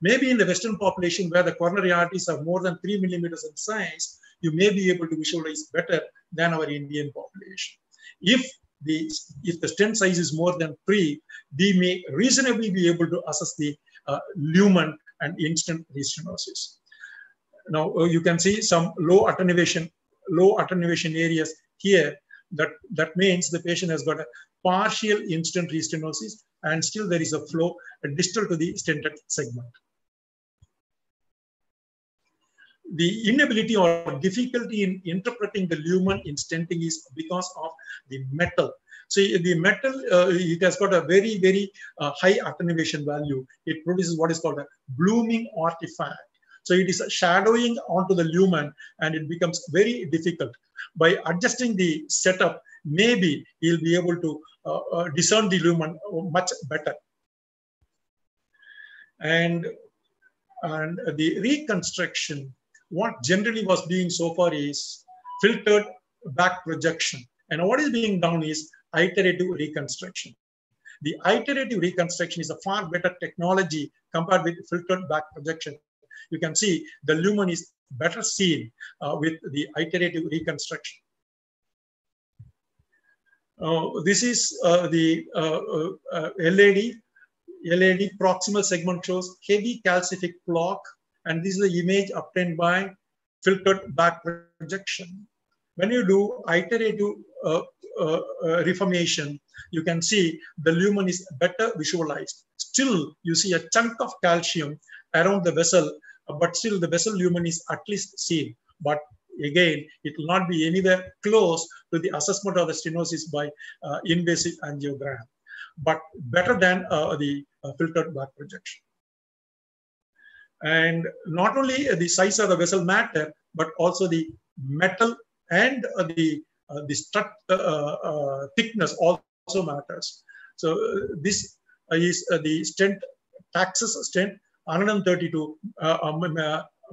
Speaker 3: Maybe in the Western population where the coronary arteries are more than three millimeters in size, you may be able to visualize better than our Indian population. If the, if the stent size is more than three, we may reasonably be able to assess the uh, lumen and in-stent restenosis. Now uh, you can see some low attenuation, low attenuation areas here. That, that means the patient has got a partial in-stent restenosis and still there is a flow distal to the stented segment the inability or difficulty in interpreting the lumen in stenting is because of the metal. See, the metal, uh, it has got a very, very uh, high attenuation value. It produces what is called a blooming artifact. So it is shadowing onto the lumen and it becomes very difficult. By adjusting the setup, maybe you'll be able to uh, uh, discern the lumen much better. And, and the reconstruction, what generally was being so far is filtered back projection. And what is being done is iterative reconstruction. The iterative reconstruction is a far better technology compared with filtered back projection. You can see the lumen is better seen uh, with the iterative reconstruction. Uh, this is uh, the uh, uh, LAD. LAD proximal segment shows heavy calcific plaque, and this is the image obtained by filtered back projection. When you do iterative uh, uh, uh, reformation, you can see the lumen is better visualized. Still, you see a chunk of calcium around the vessel, but still the vessel lumen is at least seen. But again, it will not be anywhere close to the assessment of the stenosis by uh, invasive angiogram, but better than uh, the uh, filtered back projection. And not only the size of the vessel matter, but also the metal and uh, the uh, the strut uh, uh, uh, thickness also matters. So uh, this is the stent, Taxus stent, 132 um,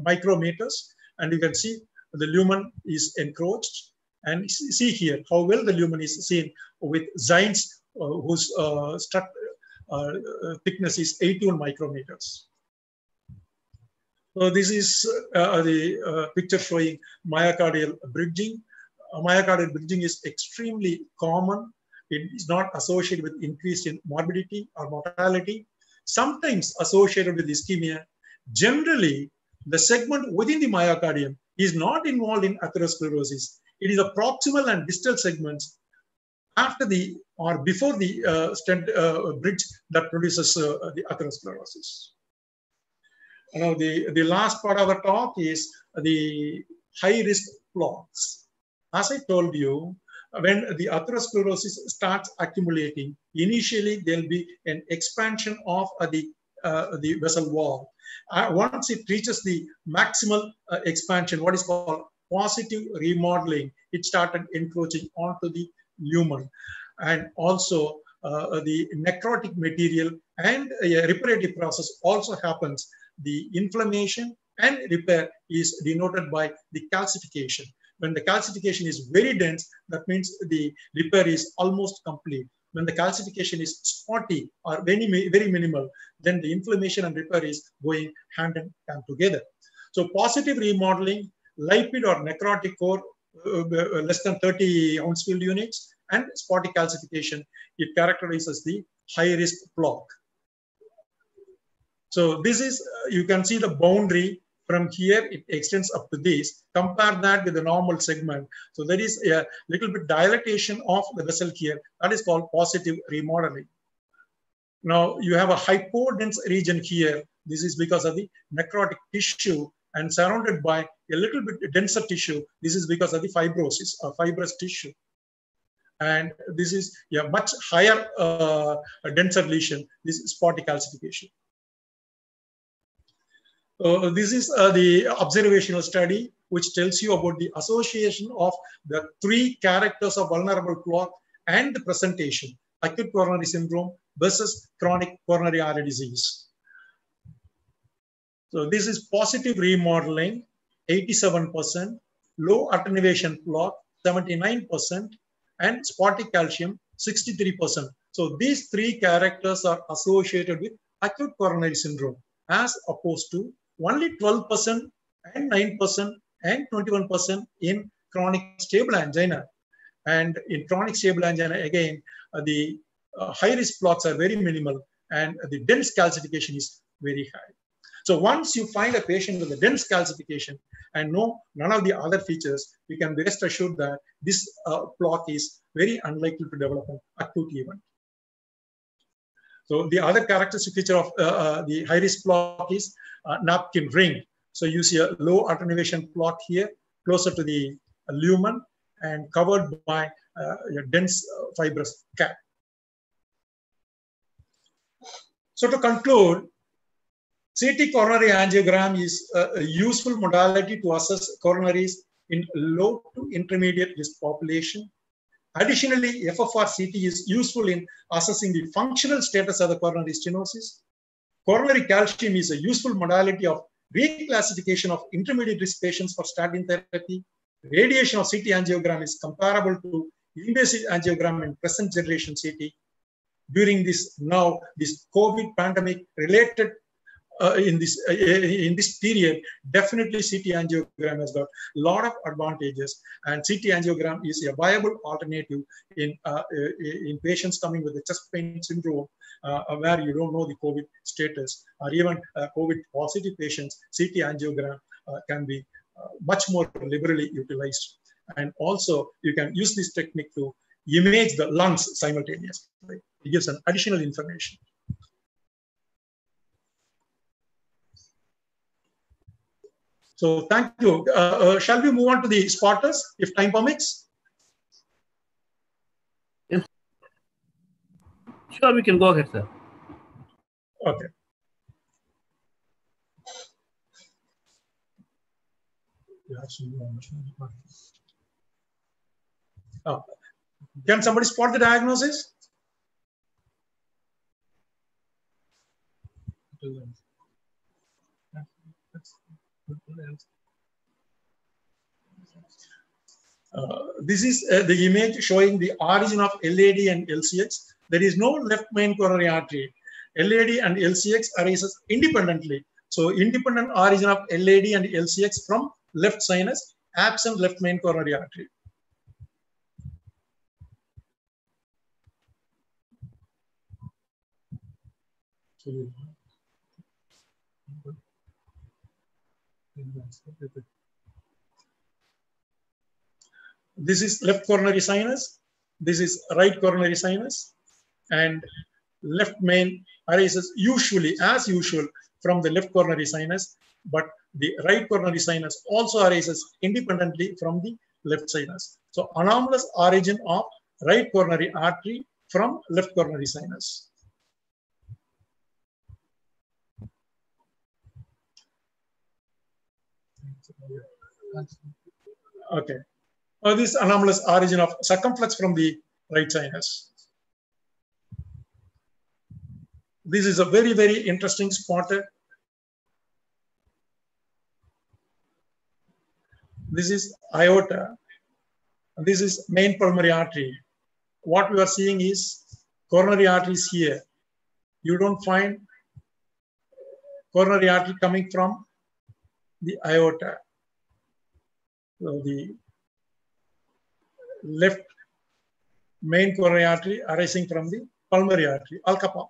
Speaker 3: micrometers. And you can see the lumen is encroached. And see here how well the lumen is seen with Xience, whose strut thickness is 81 micrometers. So this is uh, the uh, picture showing myocardial bridging. Uh, myocardial bridging is extremely common. It is not associated with increase in morbidity or mortality. Sometimes associated with ischemia. Generally, the segment within the myocardium is not involved in atherosclerosis. It is the proximal and distal segments after the or before the uh, stent uh, bridge that produces uh, the atherosclerosis. Now, the, the last part of the talk is the high risk plaques. As I told you, when the atherosclerosis starts accumulating, initially there'll be an expansion of uh, the, uh, the vessel wall. Uh, once it reaches the maximal uh, expansion, what is called positive remodeling, it started encroaching onto the lumen. And also uh, the necrotic material and a reparative process also happens the inflammation and repair is denoted by the calcification. When the calcification is very dense, that means the repair is almost complete. When the calcification is spotty or very, very minimal, then the inflammation and repair is going hand in hand together. So positive remodeling, lipid or necrotic core, uh, uh less than 30 Hounsfield units, and spotty calcification, it characterizes the high risk plaque. So this is, uh, you can see the boundary from here, it extends up to this. Compare that with the normal segment. So there is a little bit dilatation of the vessel here. That is called positive remodeling. Now you have a hypodense region here. This is because of the necrotic tissue and surrounded by a little bit denser tissue. This is because of the fibrosis or fibrous tissue. And this is a much higher uh, denser lesion. This is spotty calcification. This is uh, the observational study which tells you about the association of the three characters of vulnerable plaque and the presentation, acute coronary syndrome versus chronic coronary artery disease. So this is positive remodeling, 87%, low attenuation plaque, 79%, and spotty calcium, 63%. So these three characters are associated with acute coronary syndrome as opposed to only 12% and 9% and 21% in chronic stable angina. And in chronic stable angina, again, uh, the uh, high risk plaques are very minimal and the dense calcification is very high. So once you find a patient with a dense calcification and no none of the other features, we can rest assured that this uh, is very unlikely to develop an acute event. So the other characteristic feature of uh, uh, the high risk plaque is uh, napkin ring. So you see a low attenuation plaque here, closer to the lumen and covered by a dense fibrous cap. So to conclude, CT coronary angiogram is a useful modality to assess coronaries in low to intermediate risk population. Additionally, FFR CT is useful in assessing the functional status of the coronary stenosis. Coronary calcium is a useful modality of reclassification of intermediate risk patients for statin therapy. Radiation of CT angiogram is comparable to invasive angiogram in present generation CT. During this now, this COVID pandemic related uh, in this uh, in this period, definitely CT angiogram has got a lot of advantages, and CT angiogram is a viable alternative in uh, in patients coming with the chest pain syndrome, uh, where you don't know the COVID status, or even uh, COVID positive patients. CT angiogram uh, can be much more liberally utilized, and also you can use this technique to image the lungs simultaneously. It gives an additional information. So thank you. Uh, uh, shall we move on to the spotters, if time permits?
Speaker 2: Yes. Sure, we can go ahead, sir.
Speaker 3: Okay. Oh. Can somebody spot the diagnosis? Uh, this is uh, the image showing the origin of LAD and LCX. There is no left main coronary artery. LAD and LCX arises independently. So independent origin of LAD and LCX from left sinus, absent left main coronary artery. This is left coronary sinus. This is right coronary sinus. And left main arises usually, as usual, from the left coronary sinus. But the right coronary sinus also arises independently from the left sinus. So anomalous origin of right coronary artery from left coronary sinus. Okay. Now this anomalous origin of circumflex from the right sinus. This is a very, very interesting spotter. This is aorta. This is main pulmonary artery. What we are seeing is coronary arteries here. You don't find coronary artery coming from the aorta. So the left main coronary artery arising from the pulmonary artery, ALCAPA.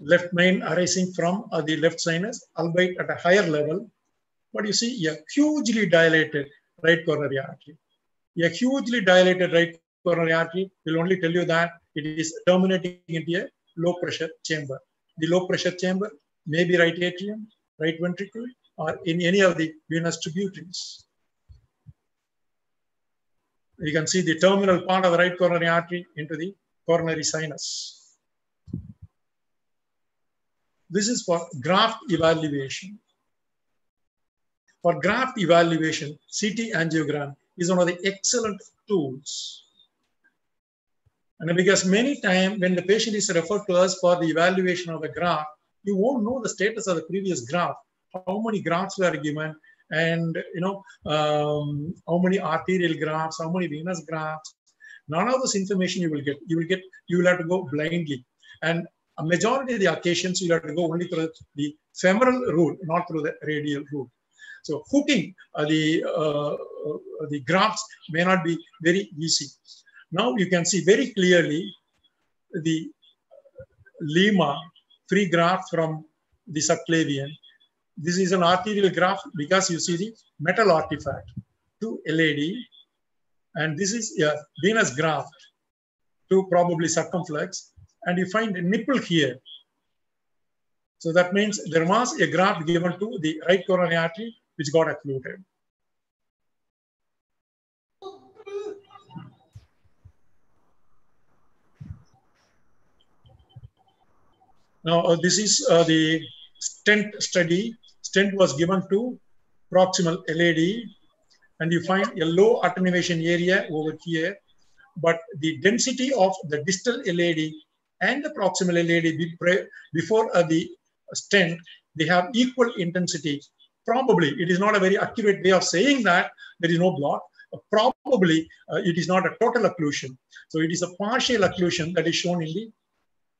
Speaker 3: Left main arising from uh, the left sinus, albeit at a higher level. But you see a hugely dilated right coronary artery. A hugely dilated right coronary artery will only tell you that it is terminating into a low pressure chamber. The low pressure chamber may be right atrium, right ventricle, or in any of the venous tributaries. You can see the terminal part of the right coronary artery into the coronary sinus. This is for graft evaluation. For graft evaluation, CT angiogram is one of the excellent tools. And because many times when the patient is referred to us for the evaluation of the graft, you won't know the status of the previous graft, how many grafts were given, and you know um, how many arterial grafts, how many venous grafts. None of this information you will get. You will get. You will have to go blindly, and a majority of the occasions you have to go only through the femoral route, not through the radial route. So hooking uh, the uh, uh, the grafts may not be very easy. Now you can see very clearly the lima free graft from the subclavian. This is an arterial graft because you see the metal artifact to LAD. And this is a venous graft to probably circumflex. And you find a nipple here. So that means there was a graft given to the right coronary artery which got occluded. Now, uh, this is uh, the stent study. Stent was given to proximal LAD, and you find a low attenuation area over here. But the density of the distal LAD and the proximal LAD before uh, the stent, they have equal intensity. Probably, it is not a very accurate way of saying that there is no block. Probably, uh, it is not a total occlusion. So it is a partial occlusion that is shown in the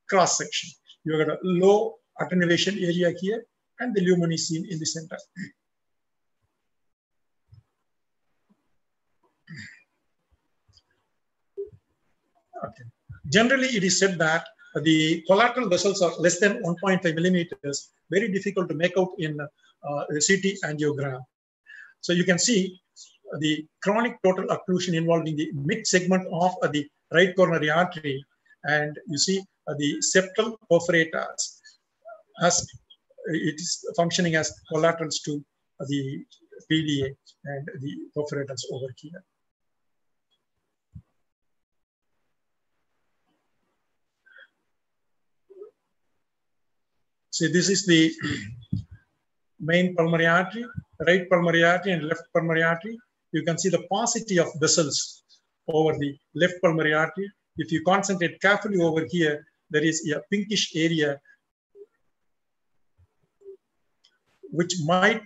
Speaker 3: cross section you got a low attenuation area here, and the lumen is seen in the center. Okay. Generally, it is said that the collateral vessels are less than 1.5 millimeters, very difficult to make out in uh, CT angiogram. So you can see the chronic total occlusion involving the mid segment of the right coronary artery. And you see the septal perforators as it is functioning as collaterals to the PDA and the perforators over here. See, this is the main pulmonary artery, right pulmonary artery and left pulmonary artery. You can see the paucity of vessels over the left pulmonary artery. If you concentrate carefully over here, there is a pinkish area which might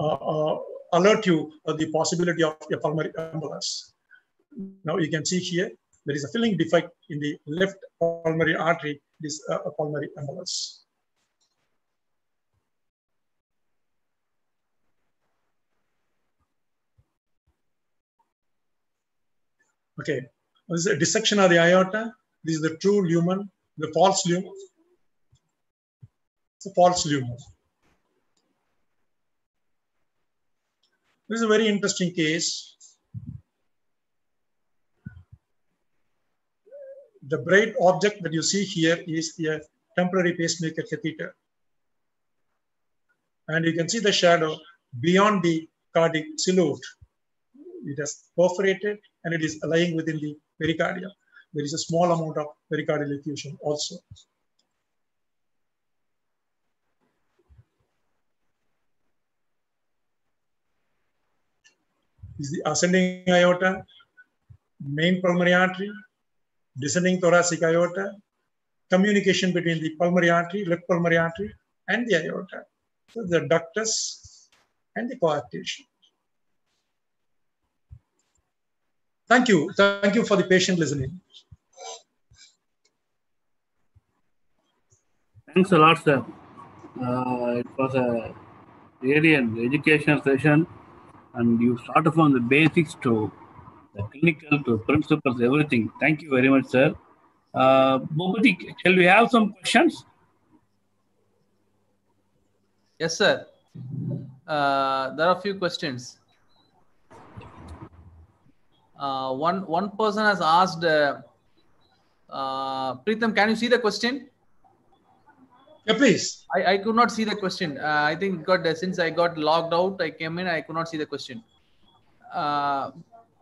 Speaker 3: uh, uh, alert you of the possibility of a pulmonary embolus. Now you can see here, there is a filling defect in the left pulmonary artery, this a pulmonary embolus. Okay, this is a dissection of the aorta. This is the true lumen the false lumen. It's a false lumen. This is a very interesting case. The bright object that you see here is a temporary pacemaker catheter. And you can see the shadow beyond the cardiac silhouette. It has perforated and it is lying within the pericardium there is a small amount of pericardial effusion also. Is the ascending aorta, main pulmonary artery, descending thoracic aorta, communication between the pulmonary artery, left pulmonary artery, and the aorta. So the ductus and the coarctation. Thank you. Thank you for the patient listening.
Speaker 2: Thanks a lot, sir. Uh, it was a really an educational session, and you started from the basics to the clinical to principles, everything. Thank you very much, sir. Uh, shall we have some questions?
Speaker 1: Yes, sir. Uh, there are a few questions. Uh, one one person has asked, uh, uh, Preetham, can you see the question?
Speaker 3: Yeah, please.
Speaker 1: I, I could not see the question. Uh, I think got since I got logged out, I came in. I could not see the question. Uh,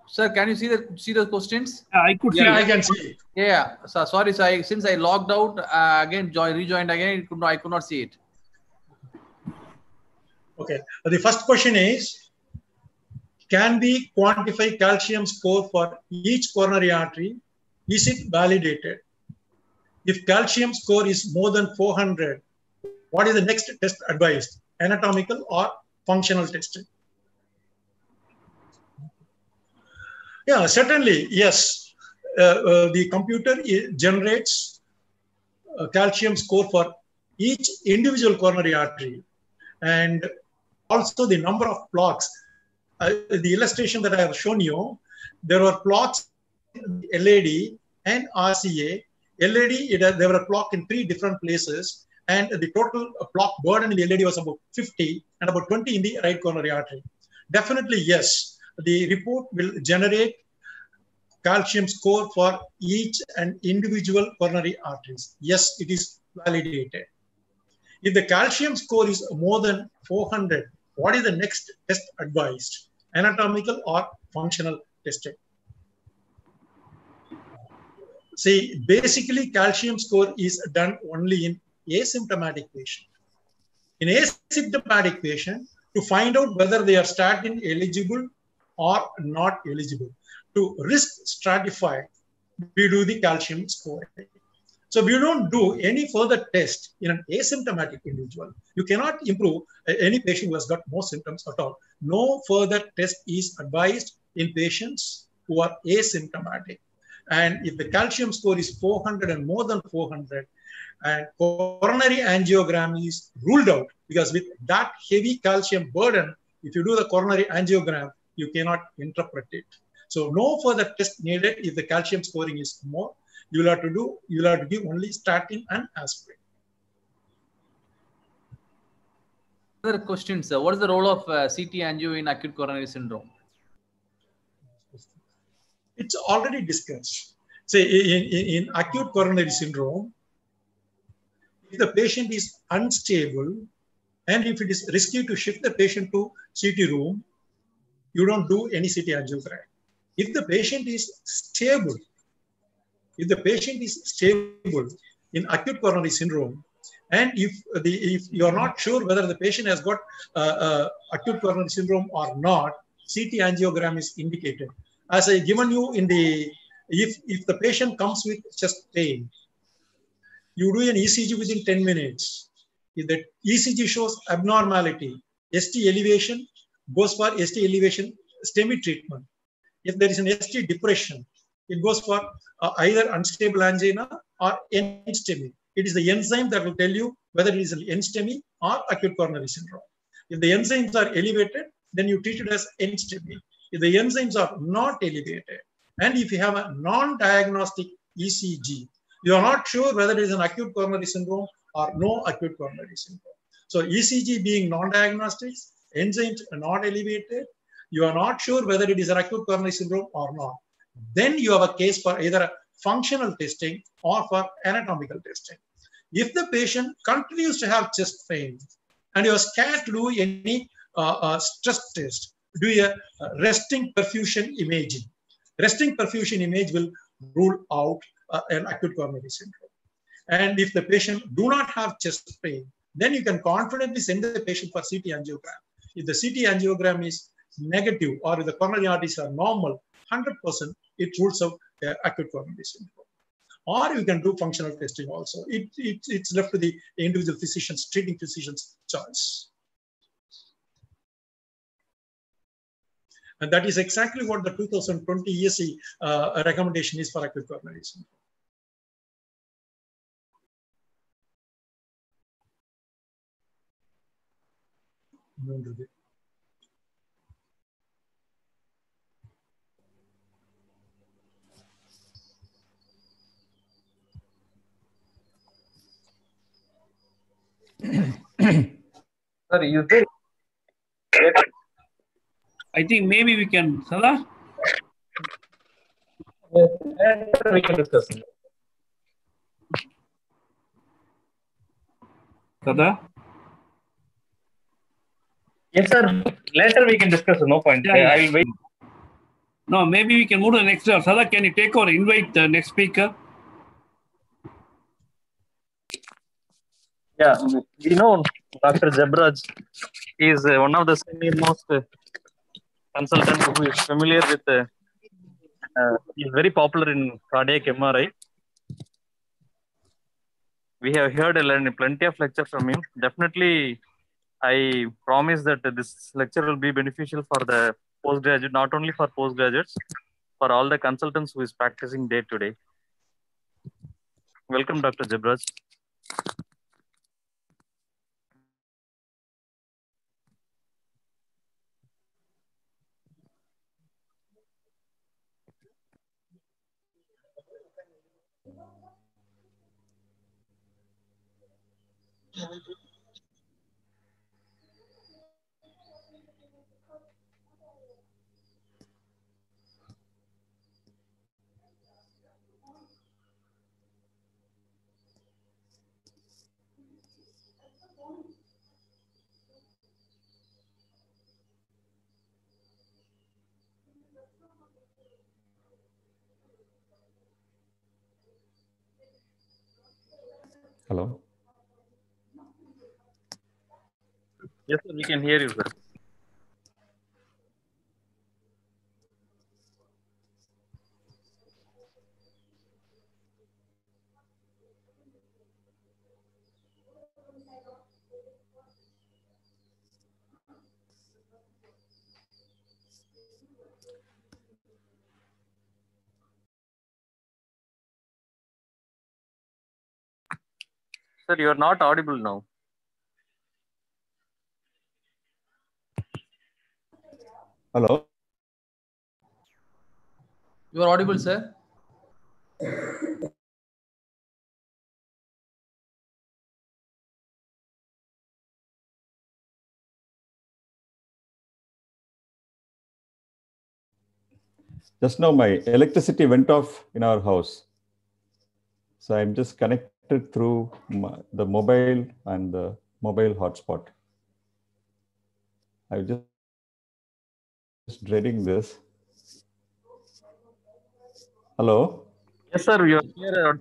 Speaker 1: sir, can you see the see the questions?
Speaker 2: I could
Speaker 3: Yeah,
Speaker 2: see.
Speaker 3: I can see.
Speaker 1: Yeah. So sorry. So I, since I logged out uh, again, join rejoined again, it could not, I could not see it.
Speaker 3: Okay. The first question is, can we quantify calcium score for each coronary artery? Is it validated? If calcium score is more than 400, what is the next test advised? Anatomical or functional testing? Yeah, certainly, yes. Uh, uh, the computer generates a calcium score for each individual coronary artery and also the number of plaques. Uh, the illustration that I have shown you, there were plots in LAD and RCA. LAD, it, there were a plaque in three different places, and the total plaque burden in the LAD was about 50 and about 20 in the right coronary artery. Definitely, yes. The report will generate calcium score for each and individual coronary arteries. Yes, it is validated. If the calcium score is more than 400, what is the next test advised? Anatomical or functional testing? See, basically, calcium score is done only in asymptomatic patient. In asymptomatic patient, to find out whether they are statin eligible or not eligible. To risk stratify, we do the calcium score. So we don't do any further test in an asymptomatic individual. You cannot improve uh, any patient who has got no symptoms at all. No further test is advised in patients who are asymptomatic. And if the calcium score is 400 and more than 400, and coronary angiogram is ruled out because with that heavy calcium burden, if you do the coronary angiogram, you cannot interpret it. So no further test needed if the calcium scoring is more. You'll have to do, you'll have to give only statin and aspirin.
Speaker 1: Other questions, sir. What is the role of uh, CT angio in acute coronary syndrome?
Speaker 3: It's already discussed. Say in, in, in acute coronary syndrome, if the patient is unstable and if it is risky to shift the patient to CT room, you don't do any CT angiogram. If the patient is stable, if the patient is stable in acute coronary syndrome, and if the if you are not sure whether the patient has got uh, uh, acute coronary syndrome or not, CT angiogram is indicated. As I given you in the if if the patient comes with chest pain, you do an ECG within 10 minutes. If the ECG shows abnormality, ST elevation goes for ST elevation STEMI treatment. If there is an ST depression, it goes for uh, either unstable angina or NSTEMI. It is the enzyme that will tell you whether it is an NSTEMI or acute coronary syndrome. If the enzymes are elevated, then you treat it as NSTEMI. If the enzymes are not elevated, and if you have a non-diagnostic ECG, you are not sure whether it is an acute coronary syndrome or no acute coronary syndrome. So ECG being non-diagnostic, enzymes are not elevated, you are not sure whether it is an acute coronary syndrome or not. Then you have a case for either a functional testing or for anatomical testing. If the patient continues to have chest pain and you are scared to do any uh, uh, stress test, do a resting perfusion imaging. Resting perfusion image will rule out uh, an acute coronary syndrome. And if the patient do not have chest pain, then you can confidently send the patient for CT angiogram. If the CT angiogram is negative or if the coronary arteries are normal, 100%, it rules out uh, acute coronary syndrome. Or you can do functional testing also. It, it, it's left to the individual physician's, treating physician's choice. And that is exactly what the 2020 ESC uh, recommendation is for acute coronary syndrome.
Speaker 4: You
Speaker 2: I think maybe we can, Sada?
Speaker 4: we can discuss.
Speaker 2: Sada?
Speaker 4: Yes, sir. Later we can discuss. No point.
Speaker 2: Yeah, yeah.
Speaker 4: I will wait.
Speaker 2: No, maybe we can move to the next round. Sada, can you take or invite the next speaker?
Speaker 4: Yeah, we know Dr. Jabraj is uh, one of the senior most consultants who is familiar with. Uh, uh, he's very popular in cardiac MRI. We have heard a plenty of lectures from him. Definitely, I promise that this lecture will be beneficial for the postgraduate, not only for postgraduates, for all the consultants who is practicing day to day. Welcome, Dr. Jabraj.
Speaker 5: Hello.
Speaker 4: Yes, sir, we can hear you, sir. Sir, you are not audible now.
Speaker 5: Hello.
Speaker 1: You are audible, sir.
Speaker 5: Just now my electricity went off in our house. So I'm just connected through my, the mobile and the mobile hotspot. I'm just, just dreading this. Hello.
Speaker 4: Yes, sir, you are here.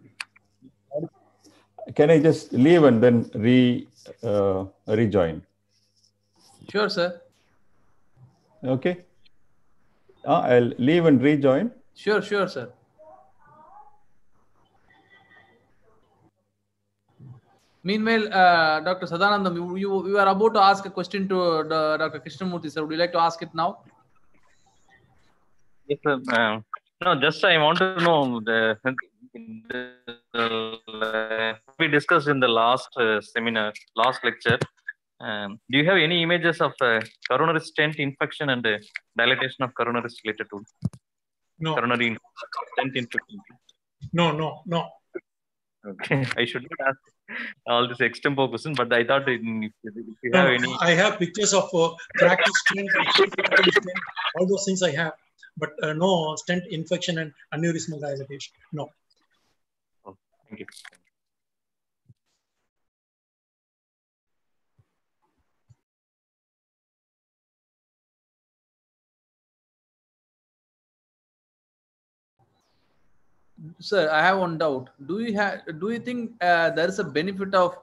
Speaker 5: Can I just leave and then re uh, rejoin?
Speaker 1: Sure, sir.
Speaker 5: Okay. Uh, I'll leave and rejoin.
Speaker 1: Sure, sure, sir. Meanwhile, uh, Dr. Sadanandam, you, you, you are about to ask a question to uh, Dr. Krishnamurti, sir. Would you like to ask it now?
Speaker 4: Uh, no, just I want to know the, the we discussed in the last uh, seminar, last lecture. Um, do you have any images of uh, coronary stent infection and uh, dilatation of coronaries related to
Speaker 3: No,
Speaker 4: coronary stent infection?
Speaker 3: no, no, no.
Speaker 4: Okay, I should not ask all this extempo question, but I thought if, you
Speaker 3: No,
Speaker 4: any,
Speaker 3: I have pictures of uh, cracked stent, all those things I have, but uh, no stent infection and aneurysmal dilatation. No.
Speaker 4: thank you.
Speaker 1: Sir, I have one doubt. Do you have? Do you think uh, there is a benefit of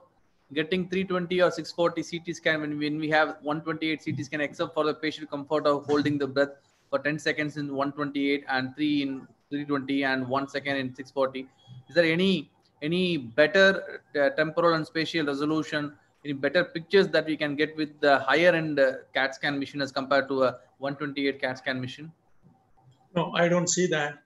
Speaker 1: getting 320 or 640 CT scan when, when we have 128 CT scan, except for the patient comfort of holding the breath for 10 seconds in 128 and three in 320 and one second in 640? Is there any any better uh, temporal and spatial resolution? Any better pictures that we can get with the higher end uh, CAT scan machine as compared to a 128 CAT scan machine?
Speaker 3: No, I don't see that.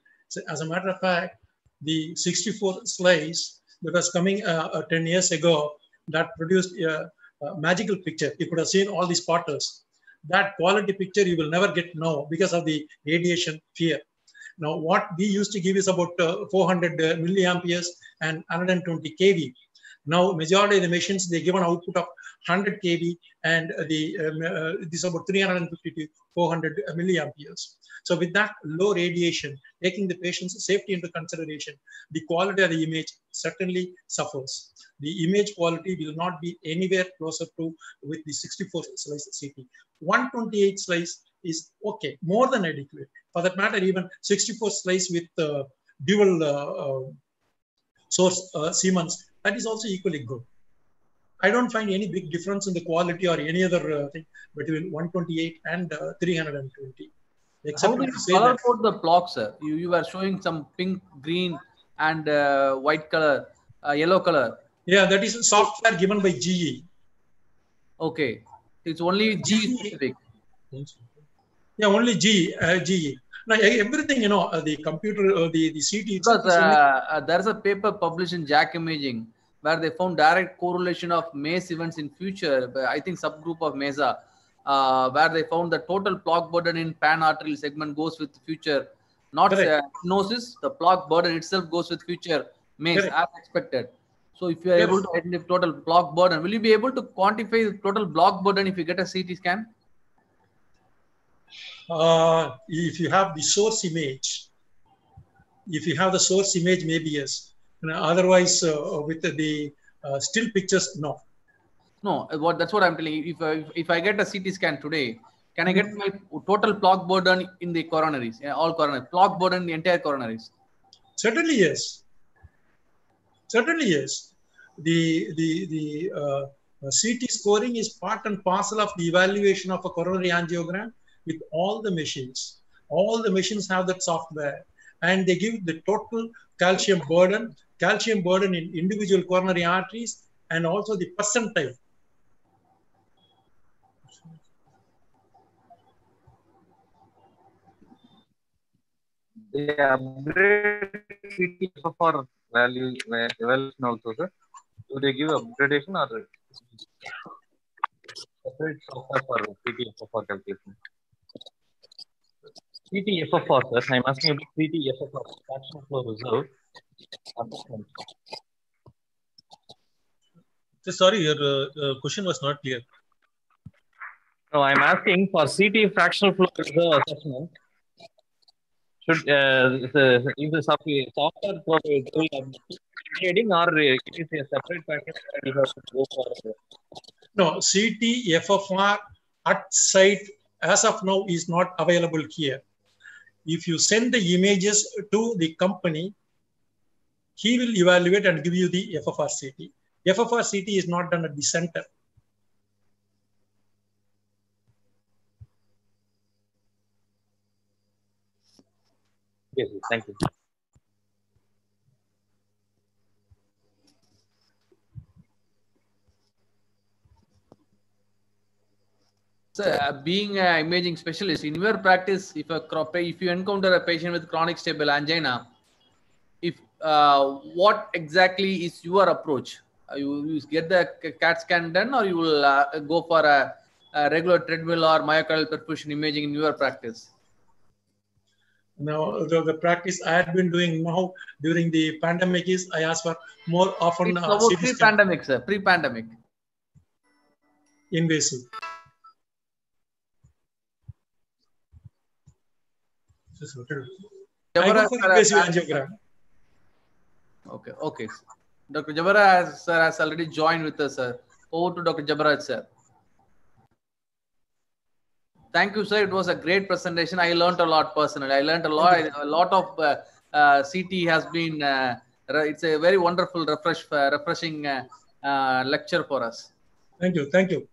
Speaker 3: As a matter of fact, the 64 slice that was coming uh, uh, 10 years ago that produced a, a magical picture. You could have seen all these spotters. That quality picture you will never get now because of the radiation fear. Now, what we used to give is about uh, 400 uh, milliamperes and 120 kV. Now, majority of the machines, they give an output of 100 kV and the um, uh, this is about 350 to 400 milliamperes. So with that low radiation, taking the patient's safety into consideration, the quality of the image certainly suffers. The image quality will not be anywhere closer to with the 64 slice CT. 128 slice is okay, more than adequate. For that matter, even 64 slice with uh, dual uh, uh, source uh, Siemens, that is also equally good. I don't find any big difference in the quality or any other uh, thing between 128 and uh, 320. Except
Speaker 1: How do you color code the block, sir? You, you were showing some pink, green, and uh, white color, uh, yellow color.
Speaker 3: Yeah, that is software given by GE.
Speaker 1: Okay. It's only G specific.
Speaker 3: Yeah, only G, uh, GE. Now, everything, you know, uh, the computer, uh, the, the CT,
Speaker 1: Because
Speaker 3: only-
Speaker 1: uh, uh, there's a paper published in JACC Imaging where they found direct correlation of MACE events in future. I think subgroup of MESA, uh, where they found the total plaque burden in pan arterial segment goes with future, not uh, stenosis. The plaque burden itself goes with future MACE
Speaker 3: Correct.
Speaker 1: as expected. So if you are
Speaker 3: Yes.
Speaker 1: able to identify total plaque burden, will you be able to quantify the total plaque burden if you get a CT scan?
Speaker 3: uh, if you have the source image, if you have the source image, maybe yes. Otherwise, uh, with the, uh, still pictures, no.
Speaker 1: No, what that's what I'm telling you. If I, if, if I get a CT scan today, can I get my total plaque burden in the coronaries, yeah, all coronaries, plaque burden in the entire coronaries?
Speaker 3: Certainly, yes. Certainly, yes. The the the uh, CT scoring is part and parcel of the evaluation of a coronary angiogram with all the machines. All the machines have that software, and they give the total calcium burden, calcium burden in individual coronary arteries, and also the percentile
Speaker 4: upgrade CTFR value evaluation also, sir. Do they give upgradation or separate software for CTFR calculation? CTFR, sir. I'm asking about CTFR, fractional flow reserve.
Speaker 6: Sorry, your uh, uh, question was not clear.
Speaker 4: No, I'm asking for CT fractional flow reserve assessment. Should uh, the, if the software provider trading or it is a separate package that you have to go for?
Speaker 3: No, CT FFR at site as of now is not available here. If you send the images to the company, he will evaluate and give you the FFRCT. FFRCT is not done at the center.
Speaker 4: Yes, thank you.
Speaker 1: So, uh, being an imaging specialist in your practice, if a if you encounter a patient with chronic stable angina, if uh, what exactly is your approach? Uh, you, you, get the CAT scan done, or you will uh, go for a, a, regular treadmill or myocardial perfusion imaging in your practice?
Speaker 3: Now, the, the, practice I had been doing now during the pandemic is I ask for more often.
Speaker 1: It's about pre-pandemic, sir. Pre-pandemic.
Speaker 3: Invasive.
Speaker 1: Jabara,
Speaker 3: invasive angiogram.
Speaker 1: Okay, okay. Dr. Jabara, sir, has already joined with us, sir. Over to Dr. Jabara, sir. Thank you, sir. It was a great presentation. I learned a lot personally. I learned a lot. A lot of uh, uh, CT has been. Uh, it's a very wonderful, refresh, refreshing lecture for us.
Speaker 3: Thank you. Thank you.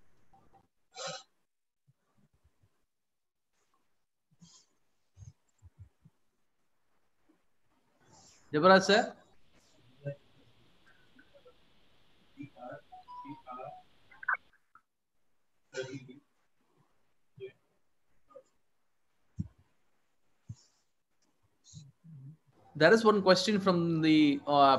Speaker 1: Jabara, sir. there is one question from the uh,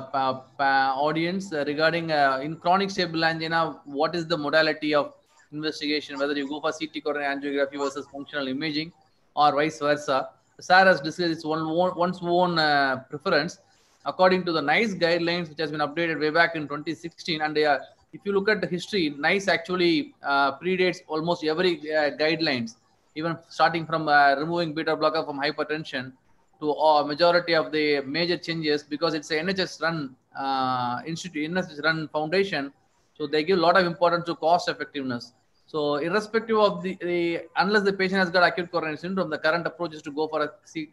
Speaker 1: audience uh, regarding uh, in chronic stable angina what is the modality of investigation whether you go for ct coronary angiography versus functional imaging or vice versa sir has discussed its one one's own uh, preference according to the nice guidelines which has been updated way back in 2016 and uh, if you look at the history nice actually uh, predates almost every guidelines even starting from removing beta blocker from hypertension to a majority of the major changes because it's a NHS run uh, institute, NHS run foundation. So they give a lot of importance to cost effectiveness. So irrespective of the, the, unless the patient has got acute coronary syndrome, the current approach is to go for a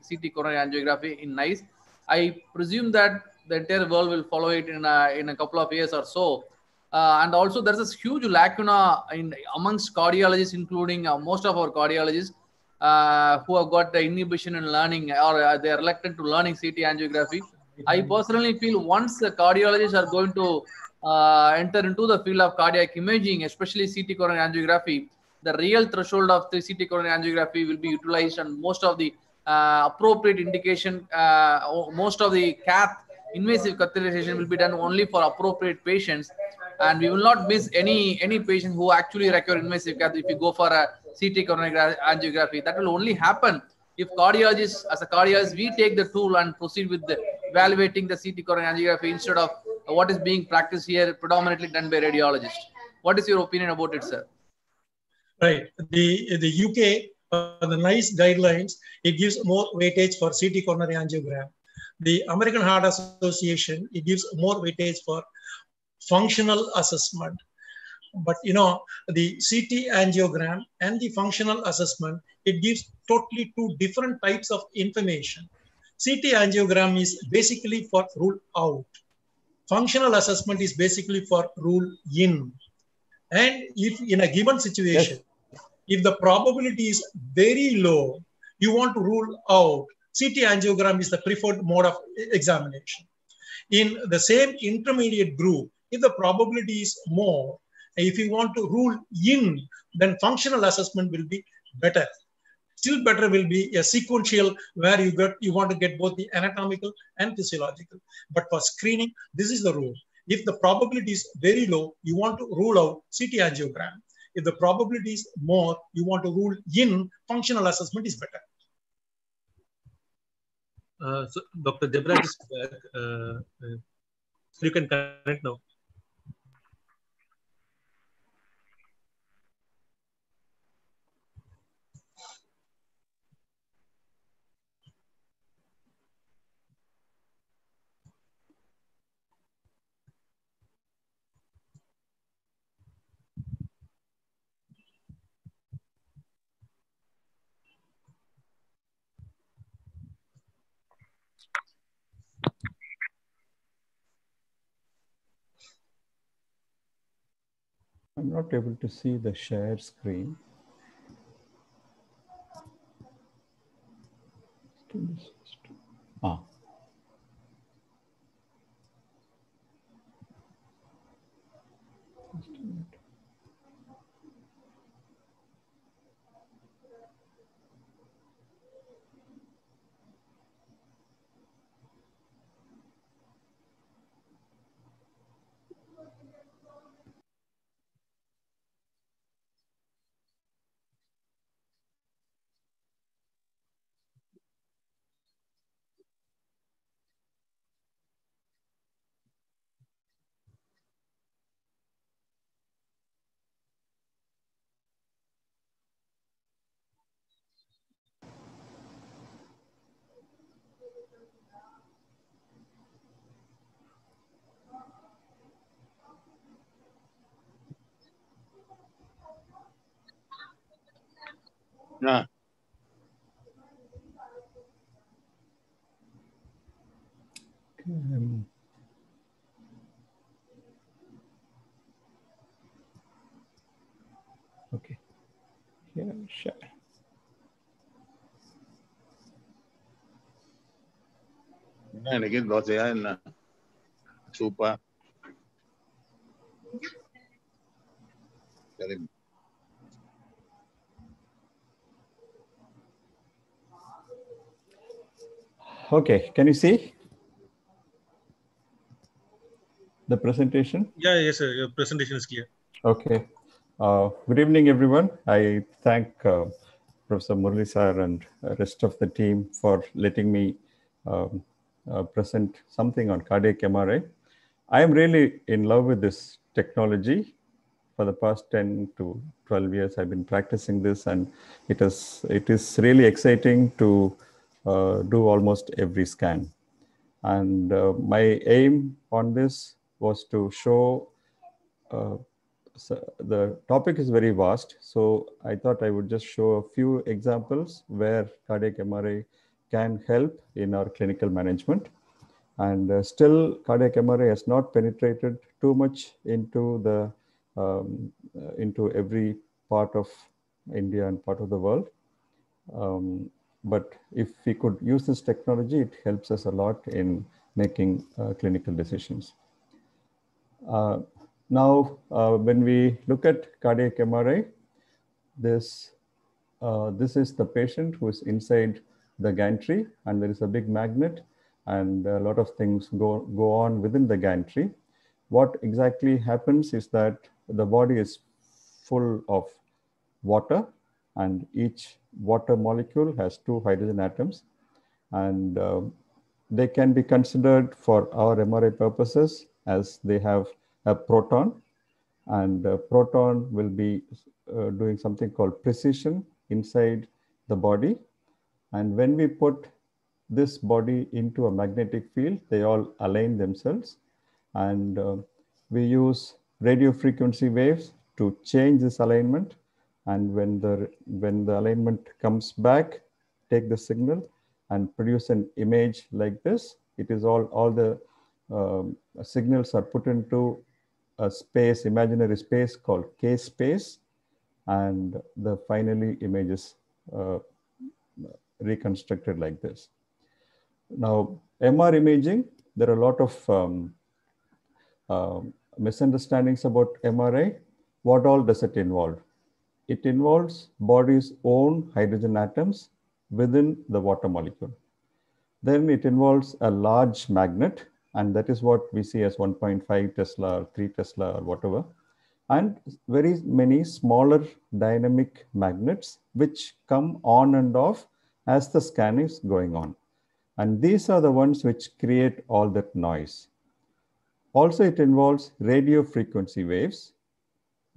Speaker 1: CT coronary angiography in NICE. I presume that the entire world will follow it in a, in a couple of years or so. Uh, and also there's this huge lacuna in amongst cardiologists, including uh, most of our cardiologists, uh, who have got the inhibition in learning or uh, they are reluctant to learning CT angiography. I personally feel once the cardiologists are going to uh, enter into the field of cardiac imaging, especially CT coronary angiography, the real threshold of the CT coronary angiography will be utilized and most of the uh, appropriate indication, uh, most of the cath invasive catheterization will be done only for appropriate patients and we will not miss any any patient who actually require invasive cath if you go for a CT coronary angiography. That will only happen if cardiologists, as a cardiologist, we take the tool and proceed with the, evaluating the CT coronary angiography instead of what is being practiced here, predominantly done by radiologists. What is your opinion about it, sir?
Speaker 3: Right. The the UK, uh, the NICE guidelines, it gives more weightage for CT coronary angiogram. The American Heart Association, it gives more weightage for functional assessment. but you know the ct angiogram and the functional assessment it gives totally two different types of information ct angiogram is basically for rule out functional assessment is basically for rule in. And if in a given situation if the probability is very low you want to rule out ct angiogram is the preferred mode of examination. In the same intermediate group if the probability is more if you want to rule in, then functional assessment will be better. Still better will be a sequential where you get you want to get both the anatomical and physiological. But for screening, this is the rule. If the probability is very low, you want to rule out CT angiogram. If the probability is more, you want to rule in, functional assessment is better.
Speaker 6: Uh, so Dr. Debra. Uh, uh, you can connect now.
Speaker 5: I'm not able to see the share screen. Ah.
Speaker 7: Yeah.
Speaker 5: Um, okay. Yeah, sure.
Speaker 7: नहीं लेकिन बहुत यार ना छुपा करें
Speaker 5: Okay, can you see the presentation?
Speaker 6: Yeah, yes, sir. Your presentation is clear.
Speaker 5: Okay. Uh, good evening, everyone. I thank uh, Professor Murli sir and rest of the team for letting me um, uh, present something on cardiac MRI. I am really in love with this technology. For the past 10 to 12 years, I've been practicing this, and it is it is really exciting to do almost every scan. And uh, my aim on this was to show uh, so the topic is very vast, so I thought I would just show a few examples where cardiac MRI can help in our clinical management. And uh, still, cardiac MRI has not penetrated too much into the um, uh, into every part of India and part of the world. Um, but if we could use this technology, it helps us a lot in making uh, clinical decisions. Uh, now, uh, when we look at cardiac MRI, this, uh, this is the patient who is inside the gantry and there is a big magnet and a lot of things go, go on within the gantry. What exactly happens is that the body is full of water and each water molecule has two hydrogen atoms and um, they can be considered for our MRI purposes as they have a proton and a proton will be uh, doing something called precession inside the body and when we put this body into a magnetic field they all align themselves and uh, we use radio frequency waves to change this alignment. And when the, when the alignment comes back, take the signal and produce an image like this. It is all, all the um, signals are put into a space, imaginary space called K space. And the finally image is uh, reconstructed like this. Now, MR imaging, there are a lot of um, uh, misunderstandings about MRI. What all does it involve? It involves body's own hydrogen atoms within the water molecule. Then it involves a large magnet, and that is what we see as 1.5 Tesla or 3 Tesla or whatever, and very many smaller dynamic magnets which come on and off as the scan is going on. And these are the ones which create all that noise. Also, it involves radio frequency waves.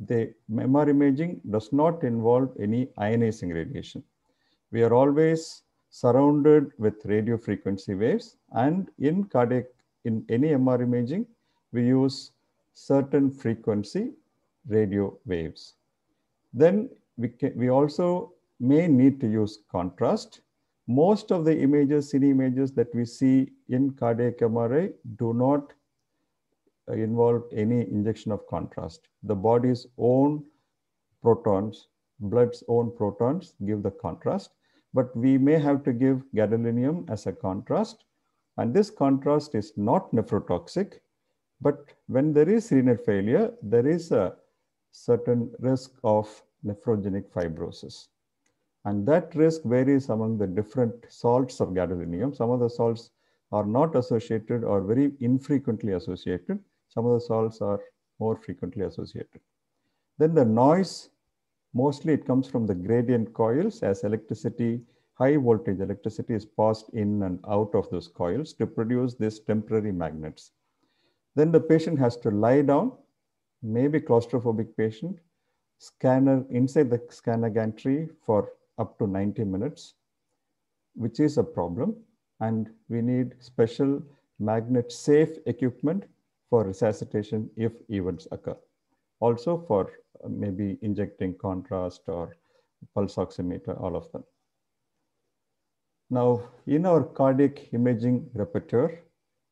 Speaker 5: The MR imaging does not involve any ionizing radiation. We are always surrounded with radio frequency waves and in cardiac, in any MR imaging, we use certain frequency radio waves. Then we, can, we also may need to use contrast. Most of the images, cine images that we see in cardiac MRI do not Uh, involve any injection of contrast. The body's own protons, blood's own protons give the contrast, but we may have to give gadolinium as a contrast. And this contrast is not nephrotoxic, but when there is renal failure, there is a certain risk of nephrogenic fibrosis. And that risk varies among the different salts of gadolinium. Some of the salts are not associated or very infrequently associated. Some of the salts are more frequently associated. Then the noise, mostly it comes from the gradient coils as electricity, high voltage electricity is passed in and out of those coils to produce these temporary magnets. Then the patient has to lie down, maybe claustrophobic patient, scanner inside the scanner gantry for up to 90 minutes, which is a problem. And we need special magnet safe equipment for resuscitation if events occur. Also for uh, maybe injecting contrast or pulse oximeter, all of them. Now, in our cardiac imaging repertoire,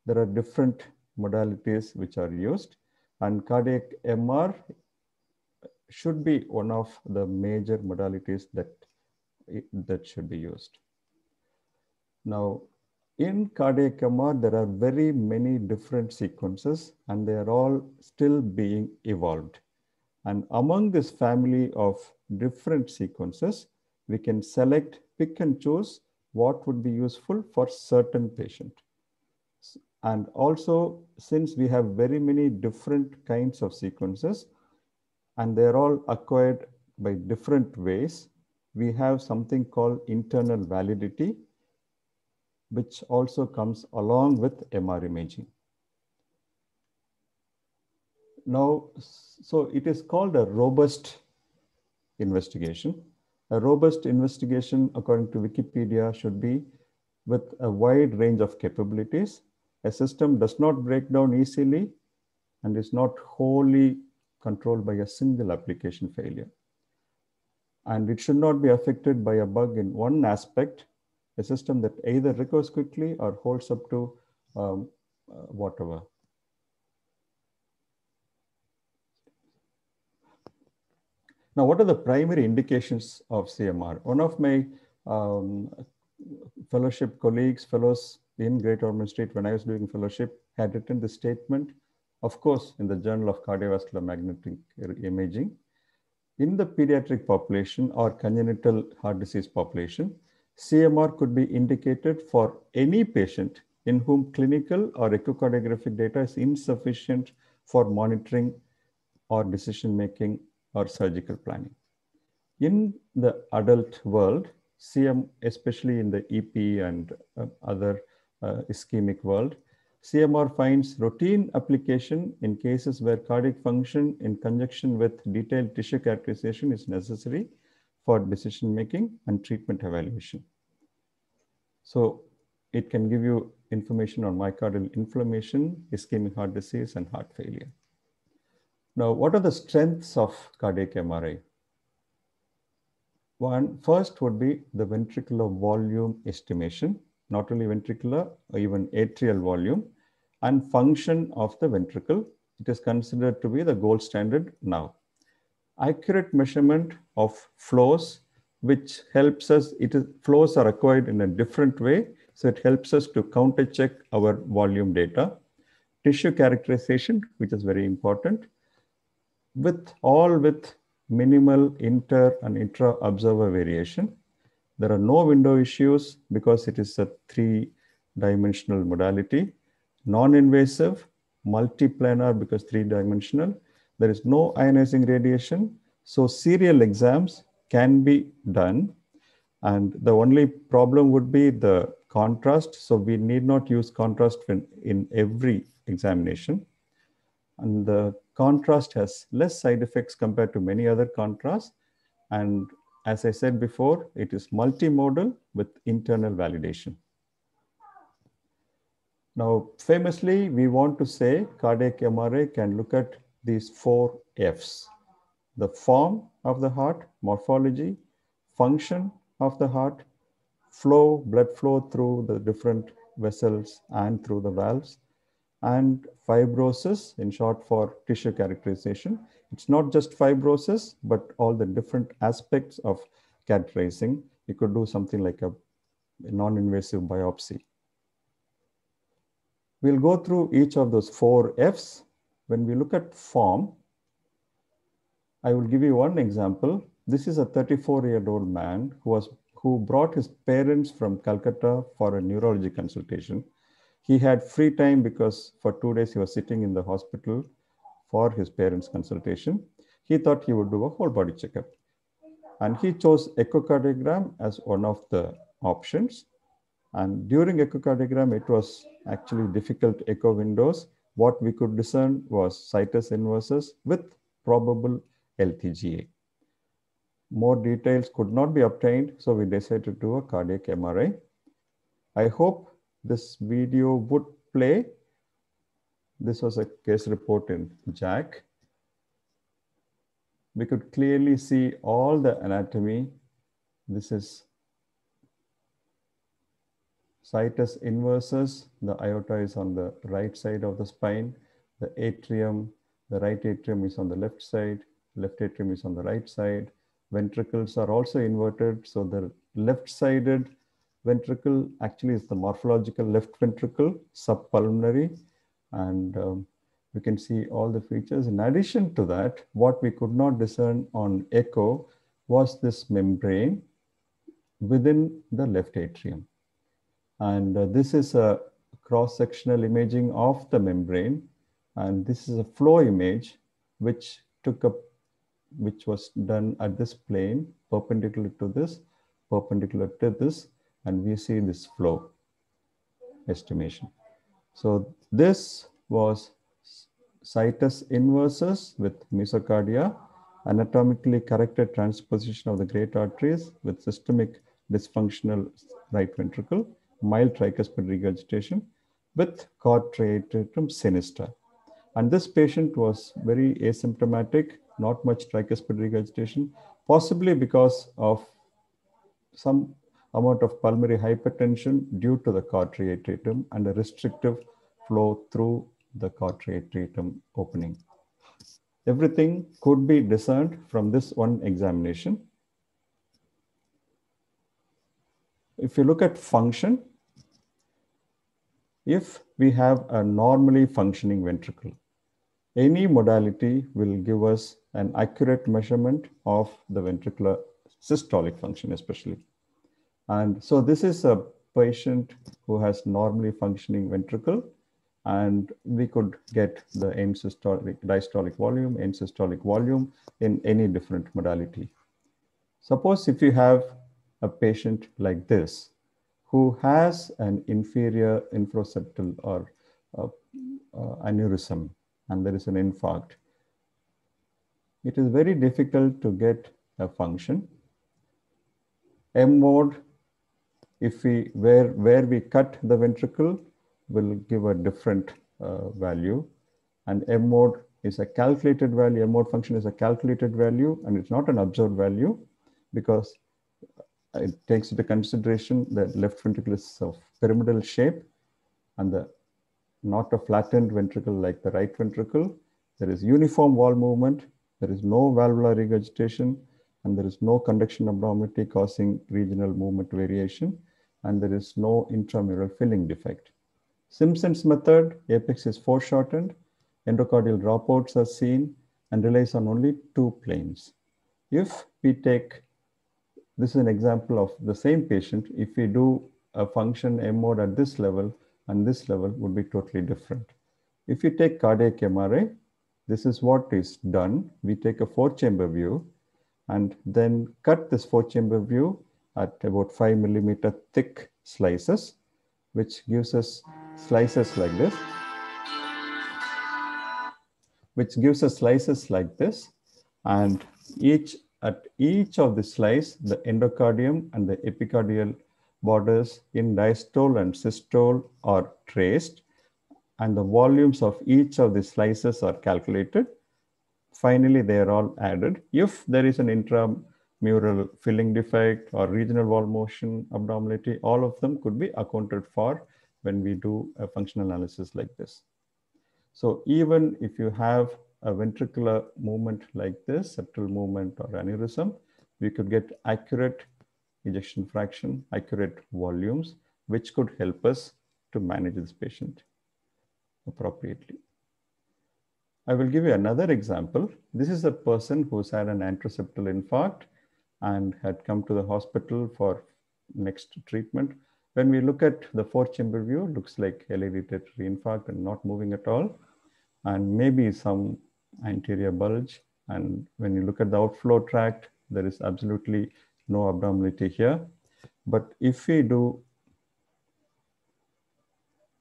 Speaker 5: there are different modalities which are used and cardiac MR should be one of the major modalities that, that should be used. Now, in cardiac MR, there are very many different sequences and they are all still being evolved. And among this family of different sequences, we can select, pick and choose what would be useful for certain patient. And also, since we have very many different kinds of sequences, and they're all acquired by different ways, we have something called internal validity, which also comes along with MR imaging. Now, so it is called a robust investigation. A robust investigation, according to Wikipedia, should be with a wide range of capabilities. A system does not break down easily and is not wholly controlled by a single application failure. And it should not be affected by a bug in one aspect, a system that either recovers quickly or holds up to um, uh, whatever. Now, what are the primary indications of CMR? One of my um, fellowship colleagues, fellows in Great Ormond Street, when I was doing fellowship, had written the statement, of course, in the Journal of Cardiovascular Magnetic Imaging, in the pediatric population or congenital heart disease population, CMR could be indicated for any patient in whom clinical or echocardiographic data is insufficient for monitoring or decision making or surgical planning. In the adult world, CM, especially in the EP and uh, other uh, ischemic world, CMR finds routine application in cases where cardiac function in conjunction with detailed tissue characterization is necessary for decision making and treatment evaluation. So it can give you information on myocardial inflammation, ischemic heart disease, and heart failure. Now, what are the strengths of cardiac MRI? One, first would be the ventricular volume estimation, not only ventricular, even atrial volume, and function of the ventricle. It is considered to be the gold standard now. Accurate measurement of flows, which helps us, it is flows are acquired in a different way. So it helps us to counter check our volume data. Tissue characterization, which is very important, with all with minimal inter and intra observer variation. There are no window issues because it is a three dimensional modality, non-invasive, multiplanar because three dimensional. There is no ionizing radiation. So serial exams can be done. And the only problem would be the contrast. So we need not use contrast in, in every examination. And the contrast has less side effects compared to many other contrasts. And as I said before, it is multimodal with internal validation. Now, famously, we want to say cardiac MRI can look at these four Fs. The form of the heart, morphology, function of the heart, flow, blood flow through the different vessels and through the valves, and fibrosis, in short for tissue characterization. It's not just fibrosis, but all the different aspects of characterizing. You could do something like a non-invasive biopsy. We'll go through each of those four Fs. When we look at form, I will give you one example. This is a 34-year-old man who was who brought his parents from Calcutta for a neurology consultation. He had free time because for two days he was sitting in the hospital for his parents' consultation. He thought he would do a whole body checkup. And he chose echocardiogram as one of the options. And during echocardiogram, it was actually difficult echo windows. What we could discern was situs inversus with probable LTGA. More details could not be obtained, so we decided to do a cardiac MRI. I hope this video would play. This was a case report in JACC. We could clearly see all the anatomy. This is situs inversus. The aorta is on the right side of the spine. The atrium, the right atrium is on the left side. Left atrium is on the right side. Ventricles are also inverted. So the left-sided ventricle actually is the morphological left ventricle, subpulmonary. And um, we can see all the features. In addition to that, what we could not discern on echo was this membrane within the left atrium. And uh, this is a cross-sectional imaging of the membrane. And this is a flow image, which took up, which was done at this plane, perpendicular to this, perpendicular to this, and we see this flow estimation. So this was situs inversus with mesocardia, anatomically corrected transposition of the great arteries with systemic dysfunctional right ventricle, mild tricuspid regurgitation with triatrium sinistra. And this patient was very asymptomatic, not much tricuspid regurgitation, possibly because of some amount of pulmonary hypertension due to the cor triatrium and a restrictive flow through the cor triatrium opening. Everything could be discerned from this one examination. If you look at function, if we have a normally functioning ventricle, any modality will give us an accurate measurement of the ventricular systolic function, especially. And so this is a patient who has normally functioning ventricle, and we could get the end systolic, diastolic volume, end systolic volume in any different modality. Suppose if you have a patient like this, who has an inferior infraseptal or uh, uh, aneurysm, and there is an infarct, it is very difficult to get a function. M mode if we where where we cut the ventricle will give a different uh, value and M mode is a calculated value, M mode function is a calculated value and it's not an observed value because it takes into consideration the left ventricle is of pyramidal shape and the not a flattened ventricle like the right ventricle. There is uniform wall movement. There is no valvular regurgitation and there is no conduction abnormality causing regional movement variation and there is no intramural filling defect. Simpson's method, apex is foreshortened, endocardial dropouts are seen and relies on only two planes. If we take, this is an example of the same patient, if we do a function M mode at this level and this level would be totally different. If you take cardiac MRI, this is what is done. We take a four chamber view and then cut this four chamber view at about five millimeter thick slices, which gives us slices like this, which gives us slices like this. And each at each of the slice, the endocardium and the epicardial borders in diastole and systole are traced and the volumes of each of the slices are calculated. Finally, they are all added. If there is an intramural filling defect or regional wall motion abnormality, all of them could be accounted for when we do a functional analysis like this. So even if you have a ventricular movement like this, septal movement or aneurysm, we could get accurate ejection fraction, accurate volumes, which could help us to manage this patient appropriately. I will give you another example. This is a person who's had an anteroseptal infarct and had come to the hospital for next treatment. When we look at the four chamber view, looks like territory infarct and not moving at all. And maybe some anterior bulge. And when you look at the outflow tract, there is absolutely no abnormality here. But if we do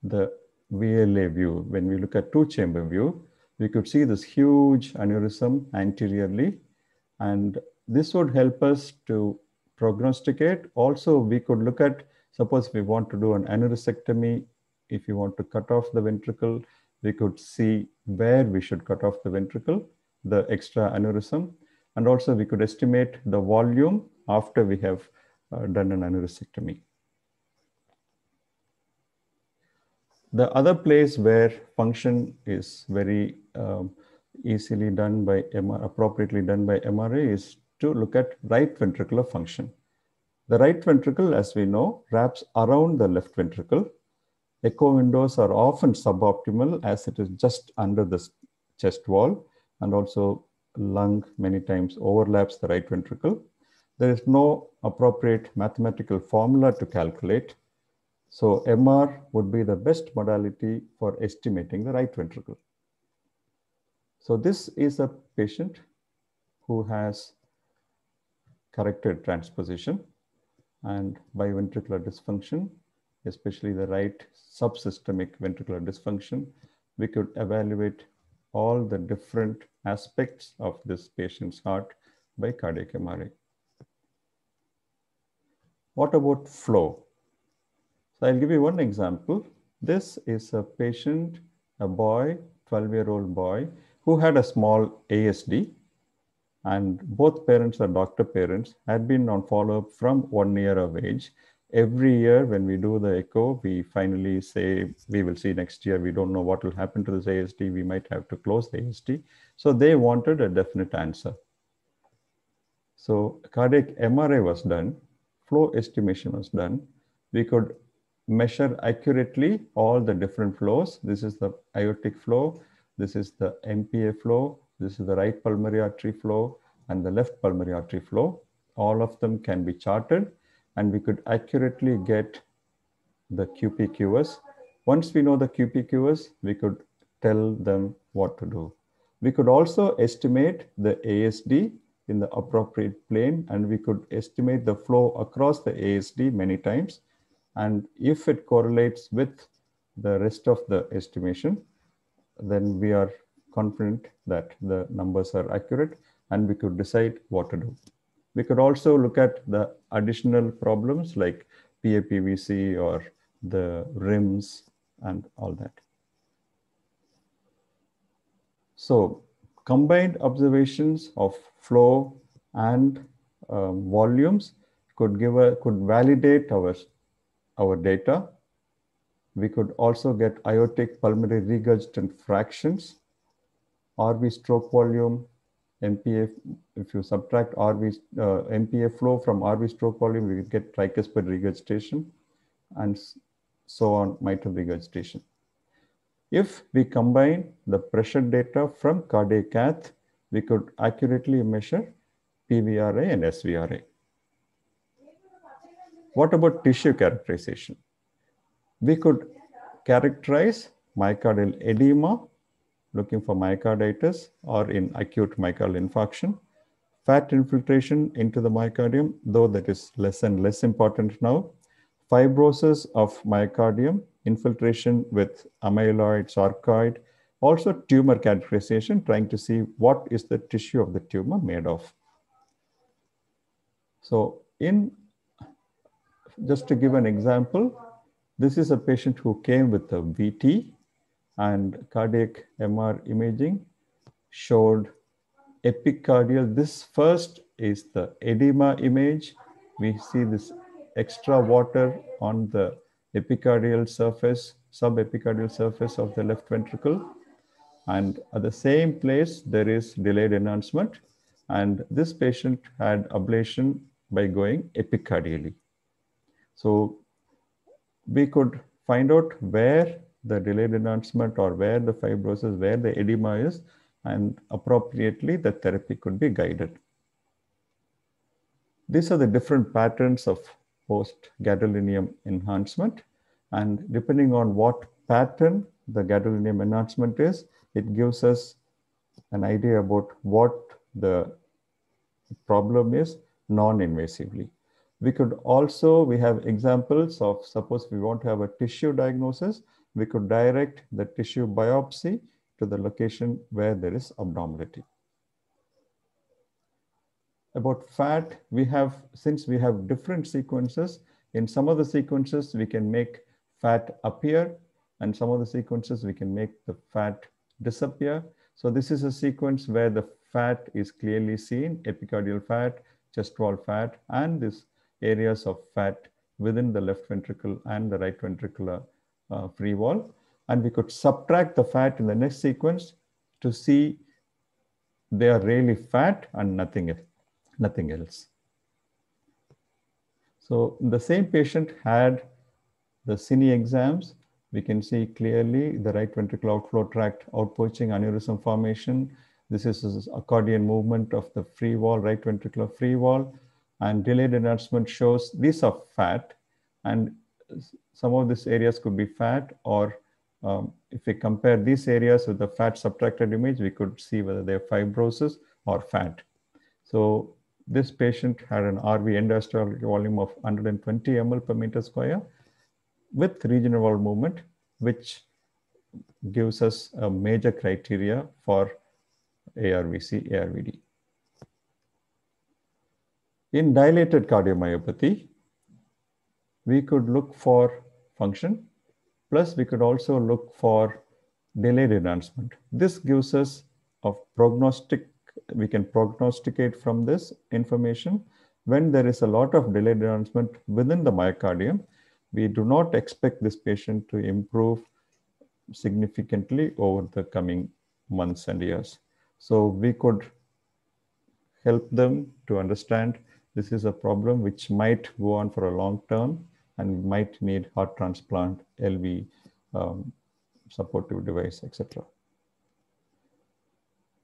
Speaker 5: the VLA view, when we look at two chamber view, we could see this huge aneurysm anteriorly. And this would help us to prognosticate. Also, we could look at, suppose we want to do an aneurysectomy, if you want to cut off the ventricle, we could see where we should cut off the ventricle, the extra aneurysm. And also we could estimate the volume after we have uh, done an aneurysectomy. The other place where function is very um, easily done by MR, appropriately done by MRA is to look at right ventricular function. The right ventricle, as we know, wraps around the left ventricle. Echo windows are often suboptimal as it is just under the chest wall and also lung many times overlaps the right ventricle. There is no appropriate mathematical formula to calculate so MR would be the best modality for estimating the right ventricle. So this is a patient who has corrected transposition and biventricular dysfunction, especially the right subsystemic ventricular dysfunction. We could evaluate all the different aspects of this patient's heart by cardiac MRI. What about flow? So I'll give you one example. This is a patient, a boy, 12 year old boy, who had a small ASD and both parents are doctor parents, had been on follow up from one year of age. Every year when we do the echo, we finally say, we will see next year. We don't know what will happen to this ASD. We might have to close the ASD. So they wanted a definite answer. So cardiac MRI was done, flow estimation was done. We could measure accurately all the different flows. This is the aortic flow. This is the MPA flow. This is the right pulmonary artery flow and the left pulmonary artery flow. All of them can be charted and we could accurately get the QPQS. Once we know the QPQS, we could tell them what to do. We could also estimate the ASD in the appropriate plane and we could estimate the flow across the ASD many times and if it correlates with the rest of the estimation, then we are confident that the numbers are accurate and we could decide what to do. We could also look at the additional problems like PAPVC or the RIMS and all that. So combined observations of flow and um, volumes could give a could validate our our data. We could also get aortic pulmonary regurgitant fractions, RV stroke volume, MPA. If you subtract RV uh, MPA flow from RV stroke volume, we get tricuspid regurgitation, and so on mitral regurgitation. If we combine the pressure data from cardiac cath, we could accurately measure PVRA and SVRA. What about tissue characterization? We could characterize myocardial edema, looking for myocarditis or in acute myocardial infarction, fat infiltration into the myocardium, though that is less and less important now, fibrosis of myocardium, infiltration with amyloid, sarcoid, also tumor characterization, trying to see what is the tissue of the tumor made of. So in, just to give an example, this is a patient who came with a VT and cardiac MR imaging showed epicardial. This first is the edema image. We see this extra water on the epicardial surface, subepicardial surface of the left ventricle. And at the same place, there is delayed enhancement. And this patient had ablation by going epicardially. So we could find out where the delayed enhancement or where the fibrosis, where the edema is, and appropriately the therapy could be guided. These are the different patterns of post gadolinium enhancement. And depending on what pattern the gadolinium enhancement is, it gives us an idea about what the problem is non-invasively. We could also, we have examples of, suppose we want to have a tissue diagnosis, we could direct the tissue biopsy to the location where there is abnormality. About fat, we have, since we have different sequences, in some of the sequences we can make fat appear and some of the sequences we can make the fat disappear. So this is a sequence where the fat is clearly seen, epicardial fat, chest wall fat, and these areas of fat within the left ventricle and the right ventricular uh, free wall. And we could subtract the fat in the next sequence to see they are really fat and nothing, else. nothing else. So the same patient had the cine exams. We can see clearly the right ventricular outflow tract outpoaching aneurysm formation. This is accordion movement of the free wall, right ventricular free wall. And delayed enhancement shows these are fat. And some of these areas could be fat or um, if we compare these areas with the fat subtracted image, we could see whether they're fibrosis or fat. So this patient had an RV endosteric volume of 120 ml per meter square with regional wall movement, which gives us a major criteria for ARVC, ARVD. In dilated cardiomyopathy, we could look for function, plus we could also look for delayed enhancement. This gives us a prognostic, we can prognosticate from this information when there is a lot of delayed enhancement within the myocardium, we do not expect this patient to improve significantly over the coming months and years. So we could help them to understand this is a problem which might go on for a long term and might need heart transplant, LV, um, supportive device, etc.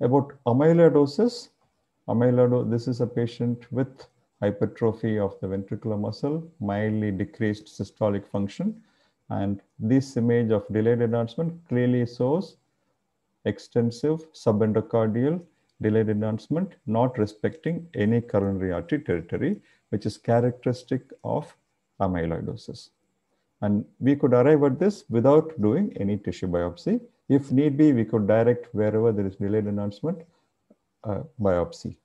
Speaker 5: About amyloidosis, amyloidosis, this is a patient with hypertrophy of the ventricular muscle, mildly decreased systolic function. And this image of delayed enhancement clearly shows extensive subendocardial delayed enhancement, not respecting any coronary artery territory, which is characteristic of amyloidosis. And we could arrive at this without doing any tissue biopsy. If need be, we could direct wherever there is delayed enhancement uh, biopsy.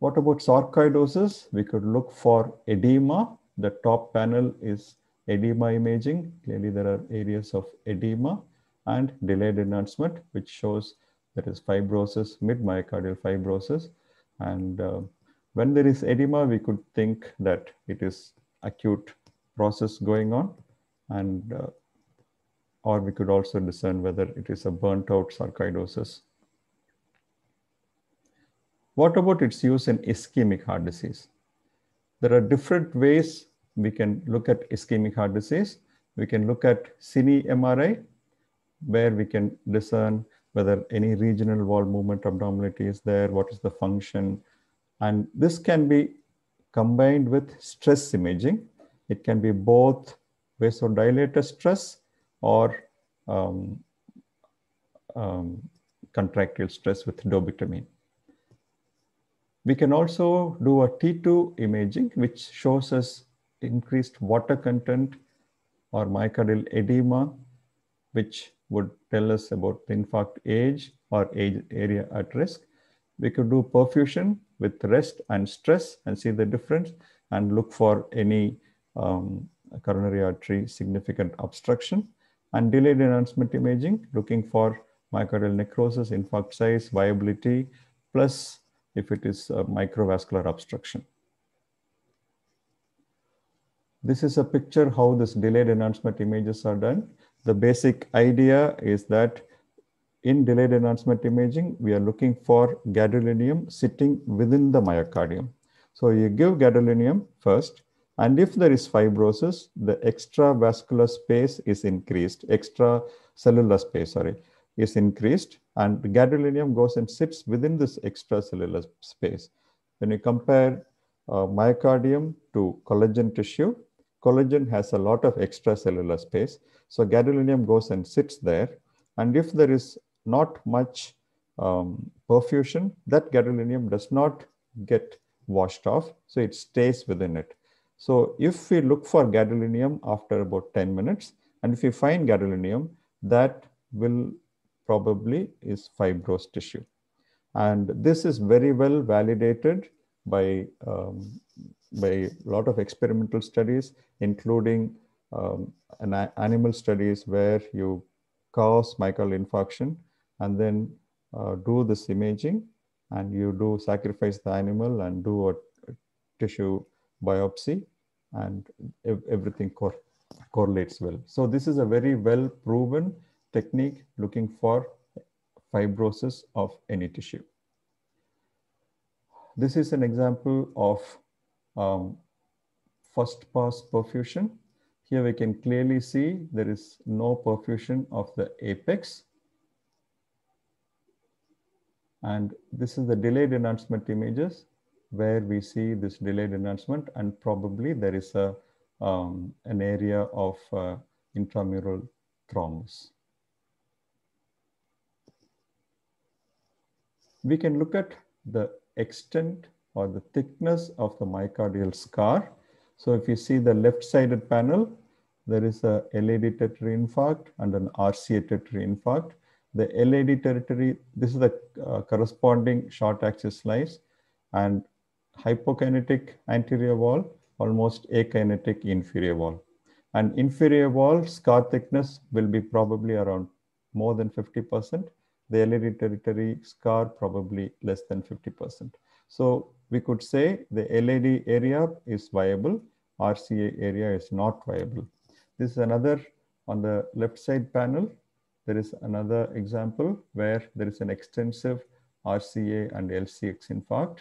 Speaker 5: What about sarcoidosis? We could look for edema. The top panel is edema imaging. Clearly, there are areas of edema. and delayed enhancement, which shows there is fibrosis, mid-myocardial fibrosis. And uh, when there is edema, we could think that it is acute process going on. And uh, or we could also discern whether it is a burnt out sarcoidosis. What about its use in ischemic heart disease? There are different ways we can look at ischemic heart disease. We can look at cine MRI, where we can discern whether any regional wall movement abnormality is there, what is the function. And this can be combined with stress imaging. It can be both vasodilator stress or um, um, contractile stress with dobutamine. We can also do a T2 imaging, which shows us increased water content or myocardial edema, which would tell us about the infarct age or age area at risk. We could do perfusion with rest and stress and see the difference and look for any um, coronary artery significant obstruction and delayed enhancement imaging, looking for myocardial necrosis, infarct size, viability, plus if it is a microvascular obstruction. This is a picture how this delayed enhancement images are done. The basic idea is that in delayed enhancement imaging, we are looking for gadolinium sitting within the myocardium. So you give gadolinium first, and if there is fibrosis, the extravascular space is increased, extra cellular space, sorry, is increased, and gadolinium goes and sits within this extracellular space. When you compare uh, myocardium to collagen tissue, collagen has a lot of extracellular space. So gadolinium goes and sits there. And if there is not much um, perfusion, that gadolinium does not get washed off. So it stays within it. So if we look for gadolinium after about 10 minutes, and if we find gadolinium, that will probably is fibrous tissue. And this is very well validated by, um, by a lot of experimental studies, including um, an animal studies where you cause myocardial infarction and then uh, do this imaging and you do sacrifice the animal and do a, a tissue biopsy and everything cor correlates well. So this is a very well proven technique looking for fibrosis of any tissue. This is an example of um, first pass perfusion. Here we can clearly see there is no perfusion of the apex. And this is the delayed enhancement images where we see this delayed enhancement and probably there is a, um, an area of uh, intramural thrombus. We can look at the extent or the thickness of the myocardial scar. So if you see the left-sided panel, there is a LAD territory infarct and an RCA territory infarct. The LAD territory, this is the uh, corresponding short axis slice and hypokinetic anterior wall, almost akinetic inferior wall. And inferior wall scar thickness will be probably around more than 50%. The LAD territory scar probably less than 50%. So we could say the LAD area is viable, RCA area is not viable. This is another on the left side panel. There is another example where there is an extensive RCA and LCX infarct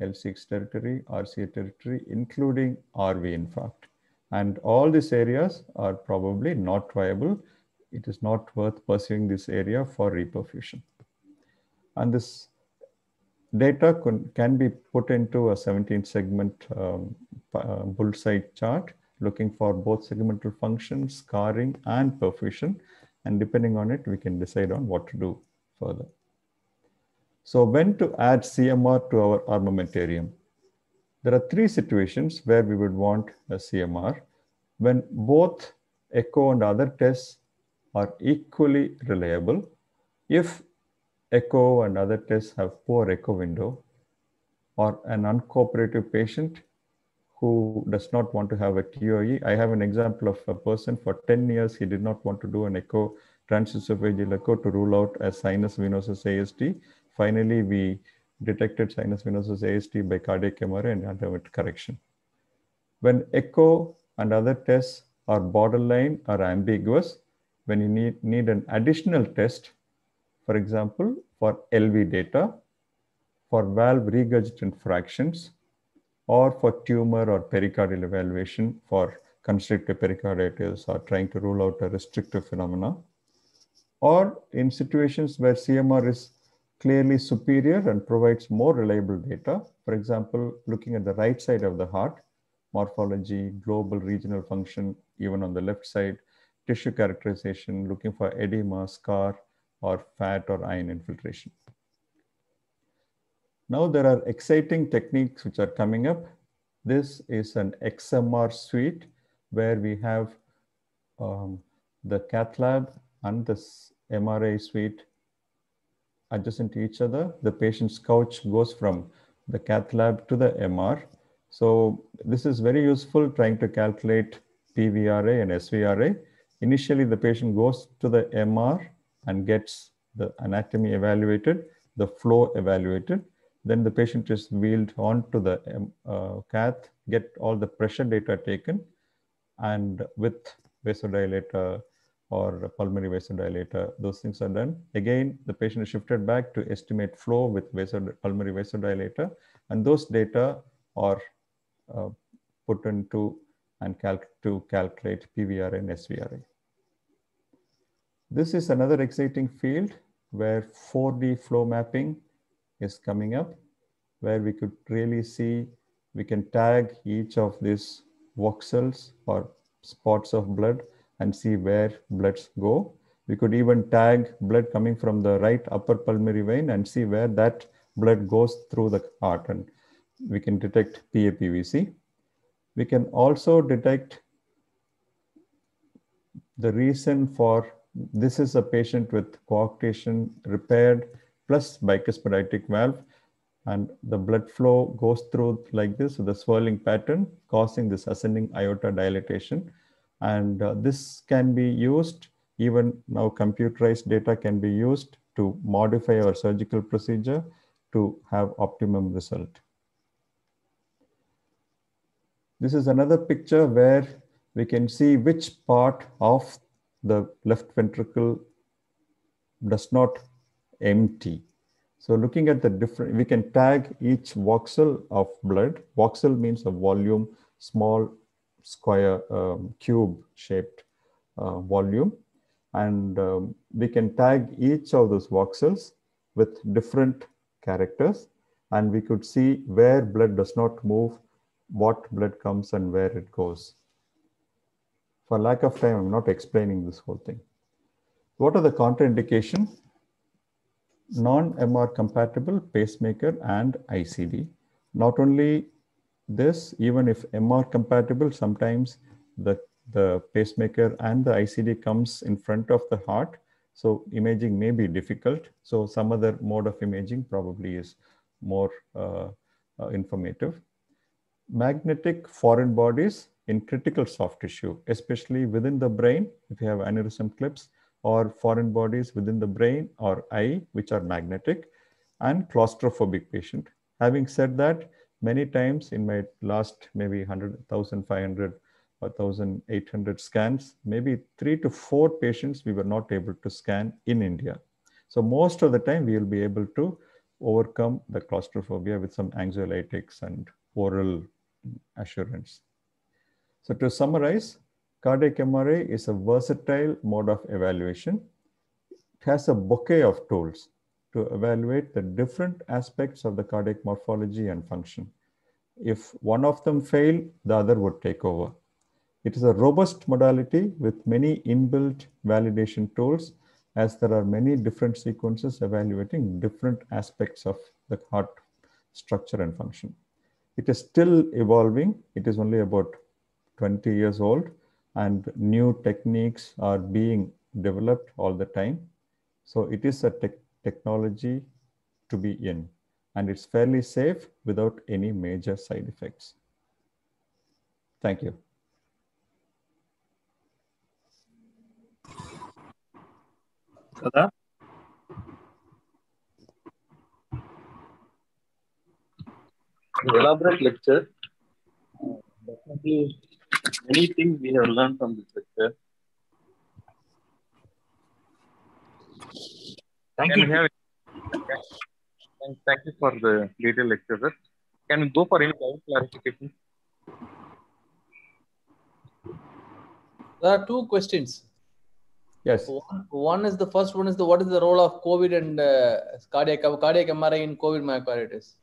Speaker 5: LCX territory, RCA territory, including RV infarct. And all these areas are probably not viable. It is not worth pursuing this area for reperfusion. And this data can, be put into a 17 segment um, uh, bullseye chart, looking for both segmental function, scarring, and perfusion. And depending on it, we can decide on what to do further. So when to add CMR to our armamentarium? There are three situations where we would want a CMR. When both echo and other tests are equally reliable. If echo and other tests have poor echo window or an uncooperative patient who does not want to have a TOE. I have an example of a person for 10 years, he did not want to do an echo transesophageal echo to rule out a sinus venosus ASD. Finally, we detected sinus venosus ASD by cardiac MRI and underwent correction. When echo and other tests are borderline or ambiguous, when you need, need an additional test, for example, for LV data, for valve regurgitant fractions, or for tumor or pericardial evaluation for constrictive pericarditis or trying to rule out a restrictive phenomena, or in situations where CMR is clearly superior and provides more reliable data. For example, looking at the right side of the heart, morphology, global regional function, even on the left side, tissue characterization, looking for edema, scar, or fat or iron infiltration. Now there are exciting techniques which are coming up. This is an XMR suite where we have um, the cath lab and this MRI suite adjacent to each other. The patient's couch goes from the cath lab to the MR. So this is very useful trying to calculate PVRA and SVRA. Initially, the patient goes to the MR and gets the anatomy evaluated, the flow evaluated. Then the patient is wheeled onto the uh, cath, get all the pressure data taken, and with vasodilator or pulmonary vasodilator, those things are done. Again, the patient is shifted back to estimate flow with vasod pulmonary vasodilator, and those data are uh, put into and to calculate PVR and SVRA. This is another exciting field where 4D flow mapping is coming up, where we could really see, we can tag each of these voxels or spots of blood and see where bloods go. We could even tag blood coming from the right upper pulmonary vein and see where that blood goes through the heart and we can detect PAPVC. We can also detect the reason for this is a patient with coarctation repaired plus bicuspid valve and the blood flow goes through like this with a swirling pattern causing this ascending aorta dilatation and uh, this can be used even now computerized data can be used to modify our surgical procedure to have optimum result. This is another picture where we can see which part of the left ventricle does not empty. So looking at the different, we can tag each voxel of blood. Voxel means a volume, small square um, cube shaped uh, volume. And um, we can tag each of those voxels with different characters. And we could see where blood does not move, what blood comes and where it goes. For lack of time, I'm not explaining this whole thing. What are the contraindication? Non-MR compatible pacemaker and ICD. Not only this, even if MR compatible, sometimes the, the pacemaker and the ICD comes in front of the heart. So imaging may be difficult. So some other mode of imaging probably is more uh, uh, informative. Magnetic foreign bodies in critical soft tissue, especially within the brain, if you have aneurysm clips or foreign bodies within the brain or eye, which are magnetic and claustrophobic patient. Having said that, many times in my last maybe 100, 1,500 or 1,800 scans, maybe three to four patients we were not able to scan in India. So most of the time we will be able to overcome the claustrophobia with some anxiolytics and oral assurance. So to summarize, cardiac MRI is a versatile mode of evaluation. It has a bouquet of tools to evaluate the different aspects of the cardiac morphology and function. If one of them fail, the other would take over. It is a robust modality with many inbuilt validation tools as there are many different sequences evaluating different aspects of the heart structure and function. It is still evolving. It is only about 20 years old and new techniques are being developed all the time. So it is a te technology to be in and it's fairly safe without any major side effects. Thank you.
Speaker 4: Sada? Elaborate lecture. Definitely many things we have learned from this lecture.
Speaker 6: Thank
Speaker 4: Can
Speaker 6: you.
Speaker 4: have thank, thank you for the detailed lecture, sir. Can we go for any doubt clarification?
Speaker 1: There are two questions.
Speaker 5: Yes.
Speaker 1: One, one is the first one is the what is the role of COVID and uh, cardiac cardiac MRI in COVID myocarditis?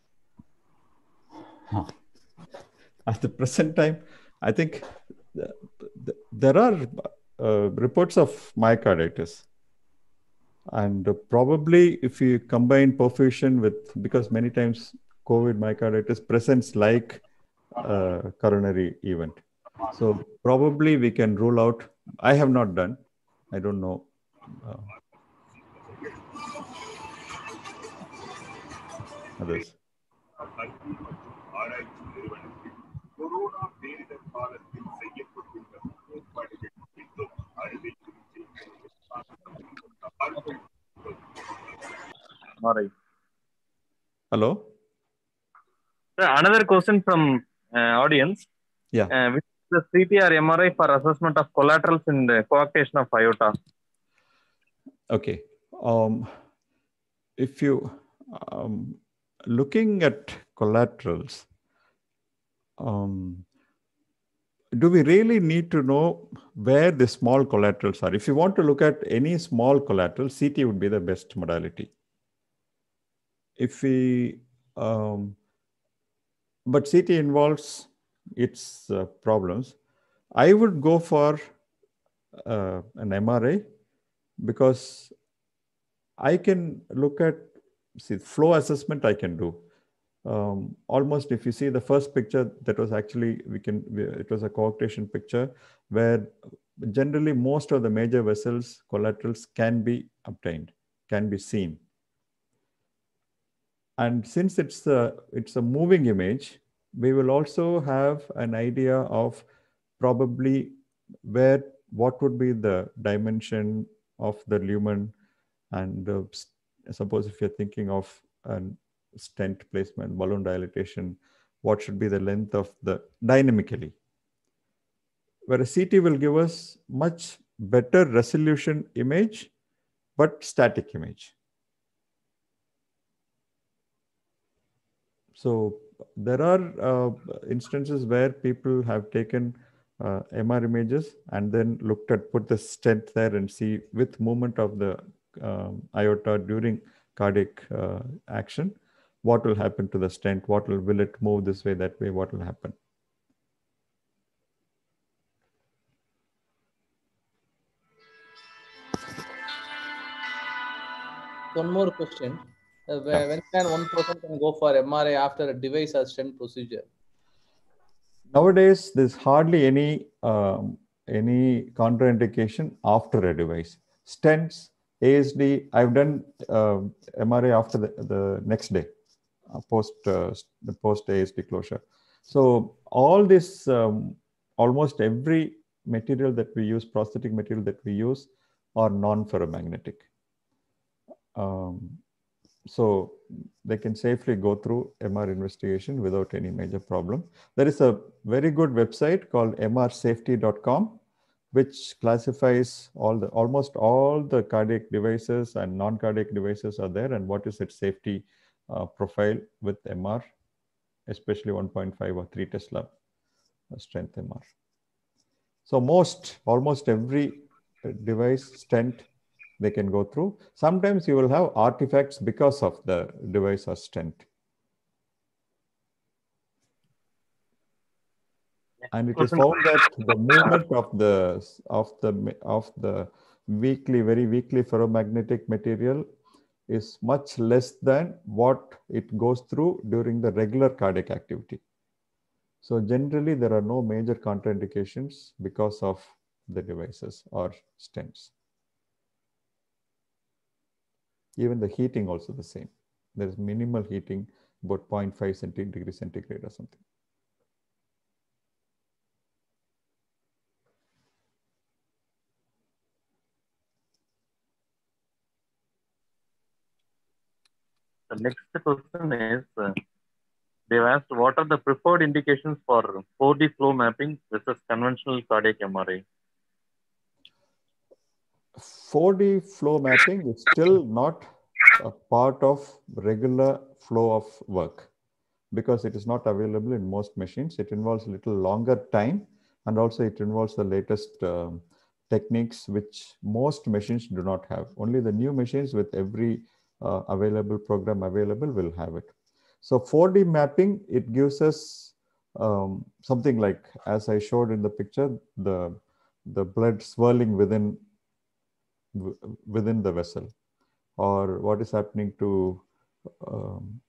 Speaker 5: At the present time, I think th- th- there are uh, reports of myocarditis. And uh, probably if you combine perfusion with, because many times COVID myocarditis presents like uh, coronary event. So probably we can rule out, I have not done, I don't know. Uh, others.
Speaker 4: All right.
Speaker 5: Hello?
Speaker 4: Sir, another question from uh, audience.
Speaker 5: Yeah.
Speaker 4: Uh, which is the CT MRI for assessment of collaterals in the coarctation of aorta?
Speaker 5: Okay. Um, if you um, looking at collaterals, um, do we really need to know where the small collaterals are? If you want to look at any small collateral, CT would be the best modality. If we, um, but CT involves its uh, problems. I would go for uh, an MRI because I can look at see flow assessment I can do. Um, almost if you see the first picture that was actually we can it was a coarctation picture where generally most of the major vessels collaterals can be obtained can be seen. And since it's a it's a moving image we will also have an idea of probably where what would be the dimension of the lumen. And uh, suppose if you're thinking of a stent placement balloon dilatation what should be the length of the dynamically. Whereas ct will give us much better resolution image but static image. So there are uh, instances where people have taken uh, MR images and then looked at put the stent there and see with movement of the um, aorta during cardiac uh, action, what will happen to the stent? What will will it move this way, that way? What will happen?
Speaker 1: One more question. Uh,
Speaker 5: Yeah.
Speaker 1: When can one person can go for MRI after a device or stent procedure?
Speaker 5: Nowadays, there's hardly any um, any contraindication after a device. Stents, ASD. I've done uh, MRI after the, the next day, post uh, the post ASD closure. So all this, um, almost every material that we use, prosthetic material that we use, are non-ferromagnetic. Um, so they can safely go through MR investigation without any major problem. There is a very good website called mrsafety.com, which classifies all the almost all the cardiac devices and non-cardiac devices are there, and what is its safety uh, profile with MR, especially 1.5 or 3 Tesla uh, strength MR. So most, almost every device stent they can go through. Sometimes you will have artifacts because of the device or stent. and it is found that the movement of the of the of the weakly very weakly ferromagnetic material is much less than what it goes through during the regular cardiac activity. So generally there are no major contraindications because of the devices or stents. Even the heating also the same. There is minimal heating about 0.5 centi- degree centigrade or something
Speaker 4: next question is uh, they've asked what are the preferred indications for 4D flow mapping versus conventional cardiac MRI?
Speaker 5: 4D flow mapping is still not a part of regular flow of work because it is not available in most machines. It involves a little longer time and also it involves the latest um, techniques which most machines do not have. Only the new machines with every uh, available program available will have it. So 4D mapping, it gives us um, something like, as I showed in the picture, the, the blood swirling within, within the vessel or what is happening to um,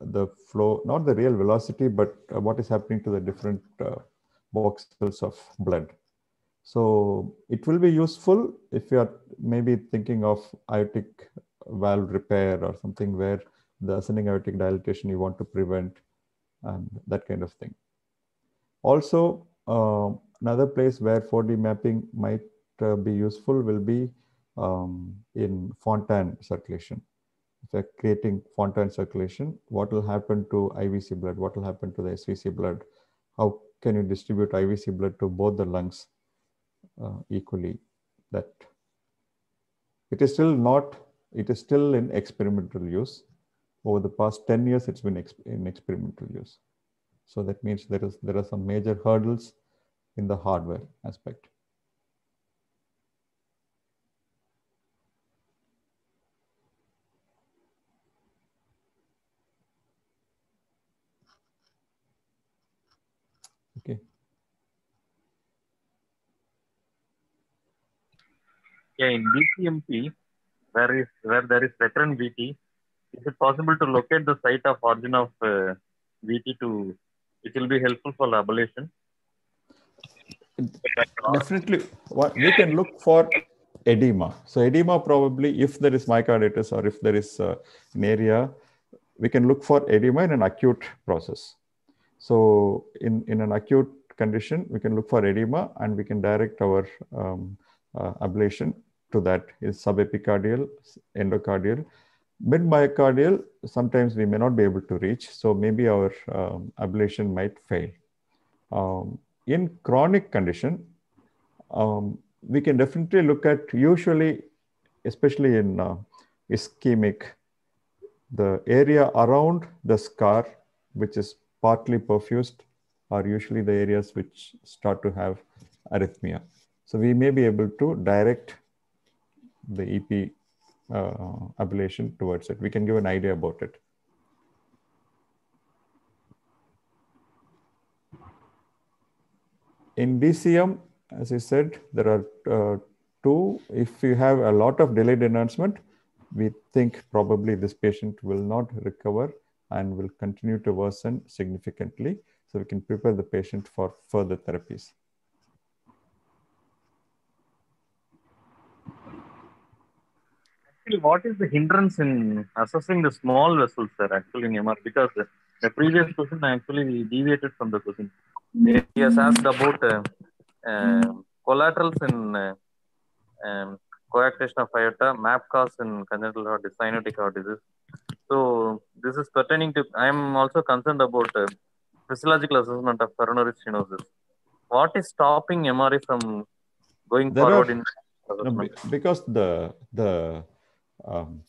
Speaker 5: the flow, not the real velocity, but uh, what is happening to the different uh, voxels of blood. So it will be useful if you are maybe thinking of aortic valve repair or something where the ascending aortic dilatation you want to prevent and that kind of thing. Also, uh, another place where 4D mapping might uh, be useful will be um, in Fontan circulation. If you're creating Fontan circulation, what will happen to IVC blood? What will happen to the SVC blood? How can you distribute IVC blood to both the lungs uh, equally? That it is still not, it is still in experimental use. Over the past 10 years, it's been exp in experimental use. So that means there is there are some major hurdles in the hardware aspect. Okay.
Speaker 4: Yeah, in DCMP, where is where there is recurrent VT, is it possible to locate the site of origin of uh, VT to? It will be helpful for ablation.
Speaker 5: Definitely, we can look for edema. So edema probably, if there is myocarditis or if there is uh, an area, we can look for edema in an acute process. So in, in an acute condition, we can look for edema and we can direct our um, uh, ablation to that is subepicardial, endocardial. Mid myocardial, sometimes we may not be able to reach. So maybe our um, ablation might fail. Um, in chronic condition, um, we can definitely look at usually, especially in uh, ischemic, the area around the scar, which is partly perfused, are usually the areas which start to have arrhythmia. So we may be able to direct the EP uh, ablation towards it. We can give an idea about it. In DCM, as I said, there are uh, two. If you have a lot of delayed enhancement, we think probably this patient will not recover and will continue to worsen significantly. So we can prepare the patient for further therapies.
Speaker 4: Actually, what is the hindrance in assessing the small vessels, sir, actually in MR? Because the, the previous question actually deviated from the question. He has asked about uh, uh, collaterals in uh, um, coarctation of aorta, MAP cause in congenital heart disease, cyanotic heart disease. So this is pertaining to, I am also concerned about uh, physiological assessment of coronary stenosis. What is stopping MRI from going
Speaker 5: There
Speaker 4: forward
Speaker 5: are-
Speaker 4: in
Speaker 5: No,
Speaker 4: assessment?
Speaker 5: be- because the the um,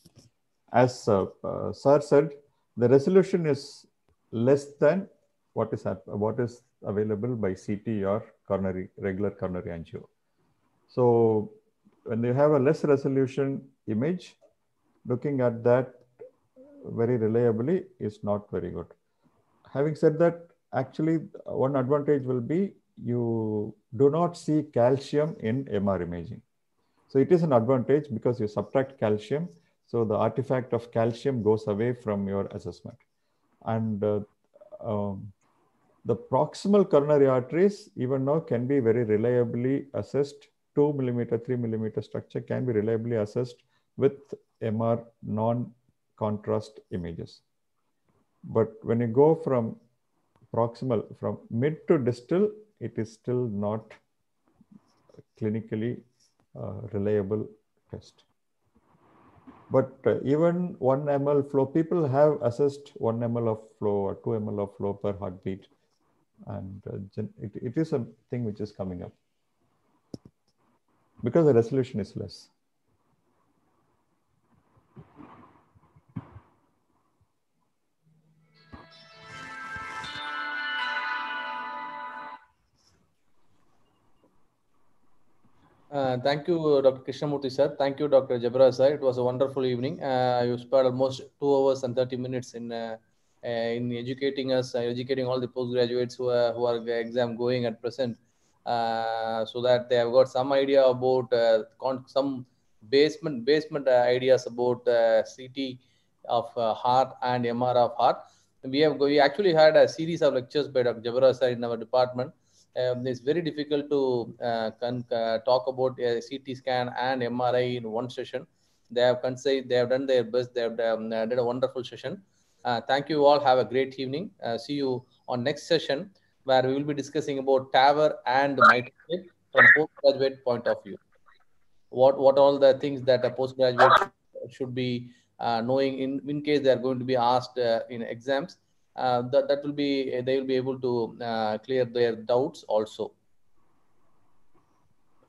Speaker 5: as uh, uh, sir said, the resolution is less than what is what is available by CT or coronary regular coronary angio. So when you have a less resolution image, looking at that very reliably is not very good. Having said that, actually one advantage will be you do not see calcium in MR imaging. So it is an advantage because you subtract calcium. So the artifact of calcium goes away from your assessment. And uh, um, the proximal coronary arteries, even now, can be very reliably assessed. Two millimeter, three millimeter structure can be reliably assessed with MR non contrast images. But when you go from proximal, from mid to distal, it is still not clinically reliable test. But uh, even 1 ml flow, people have assessed 1 ml of flow or 2 ml of flow per heartbeat. And uh, it, it is a thing which is coming up because the resolution is less.
Speaker 1: Uh, thank you, Dr. Krishnamurthy sir. Thank you, Dr. Jabra sir. It was a wonderful evening. Uh, you spent almost two hours and 30 minutes in uh, uh, in educating us, uh, educating all the postgraduates who are, who are exam going at present, uh, so that they have got some idea about uh, some basement basement uh, ideas about uh, CT of uh, heart and MR of heart. We have we actually had a series of lectures by Dr. Jabra sir in our department um, it's very difficult to uh, con- uh, talk about a CT scan and MRI in one session. They have they have done their best. They have um, uh, did a wonderful session. Uh, thank you all. Have a great evening. Uh, see you on next session where we will be discussing about TAVR and MITRE from postgraduate point of view. What what all the things that a postgraduate should be uh, knowing in, in case they are going to be asked in exams that, that will be they will be able to uh, clear their doubts also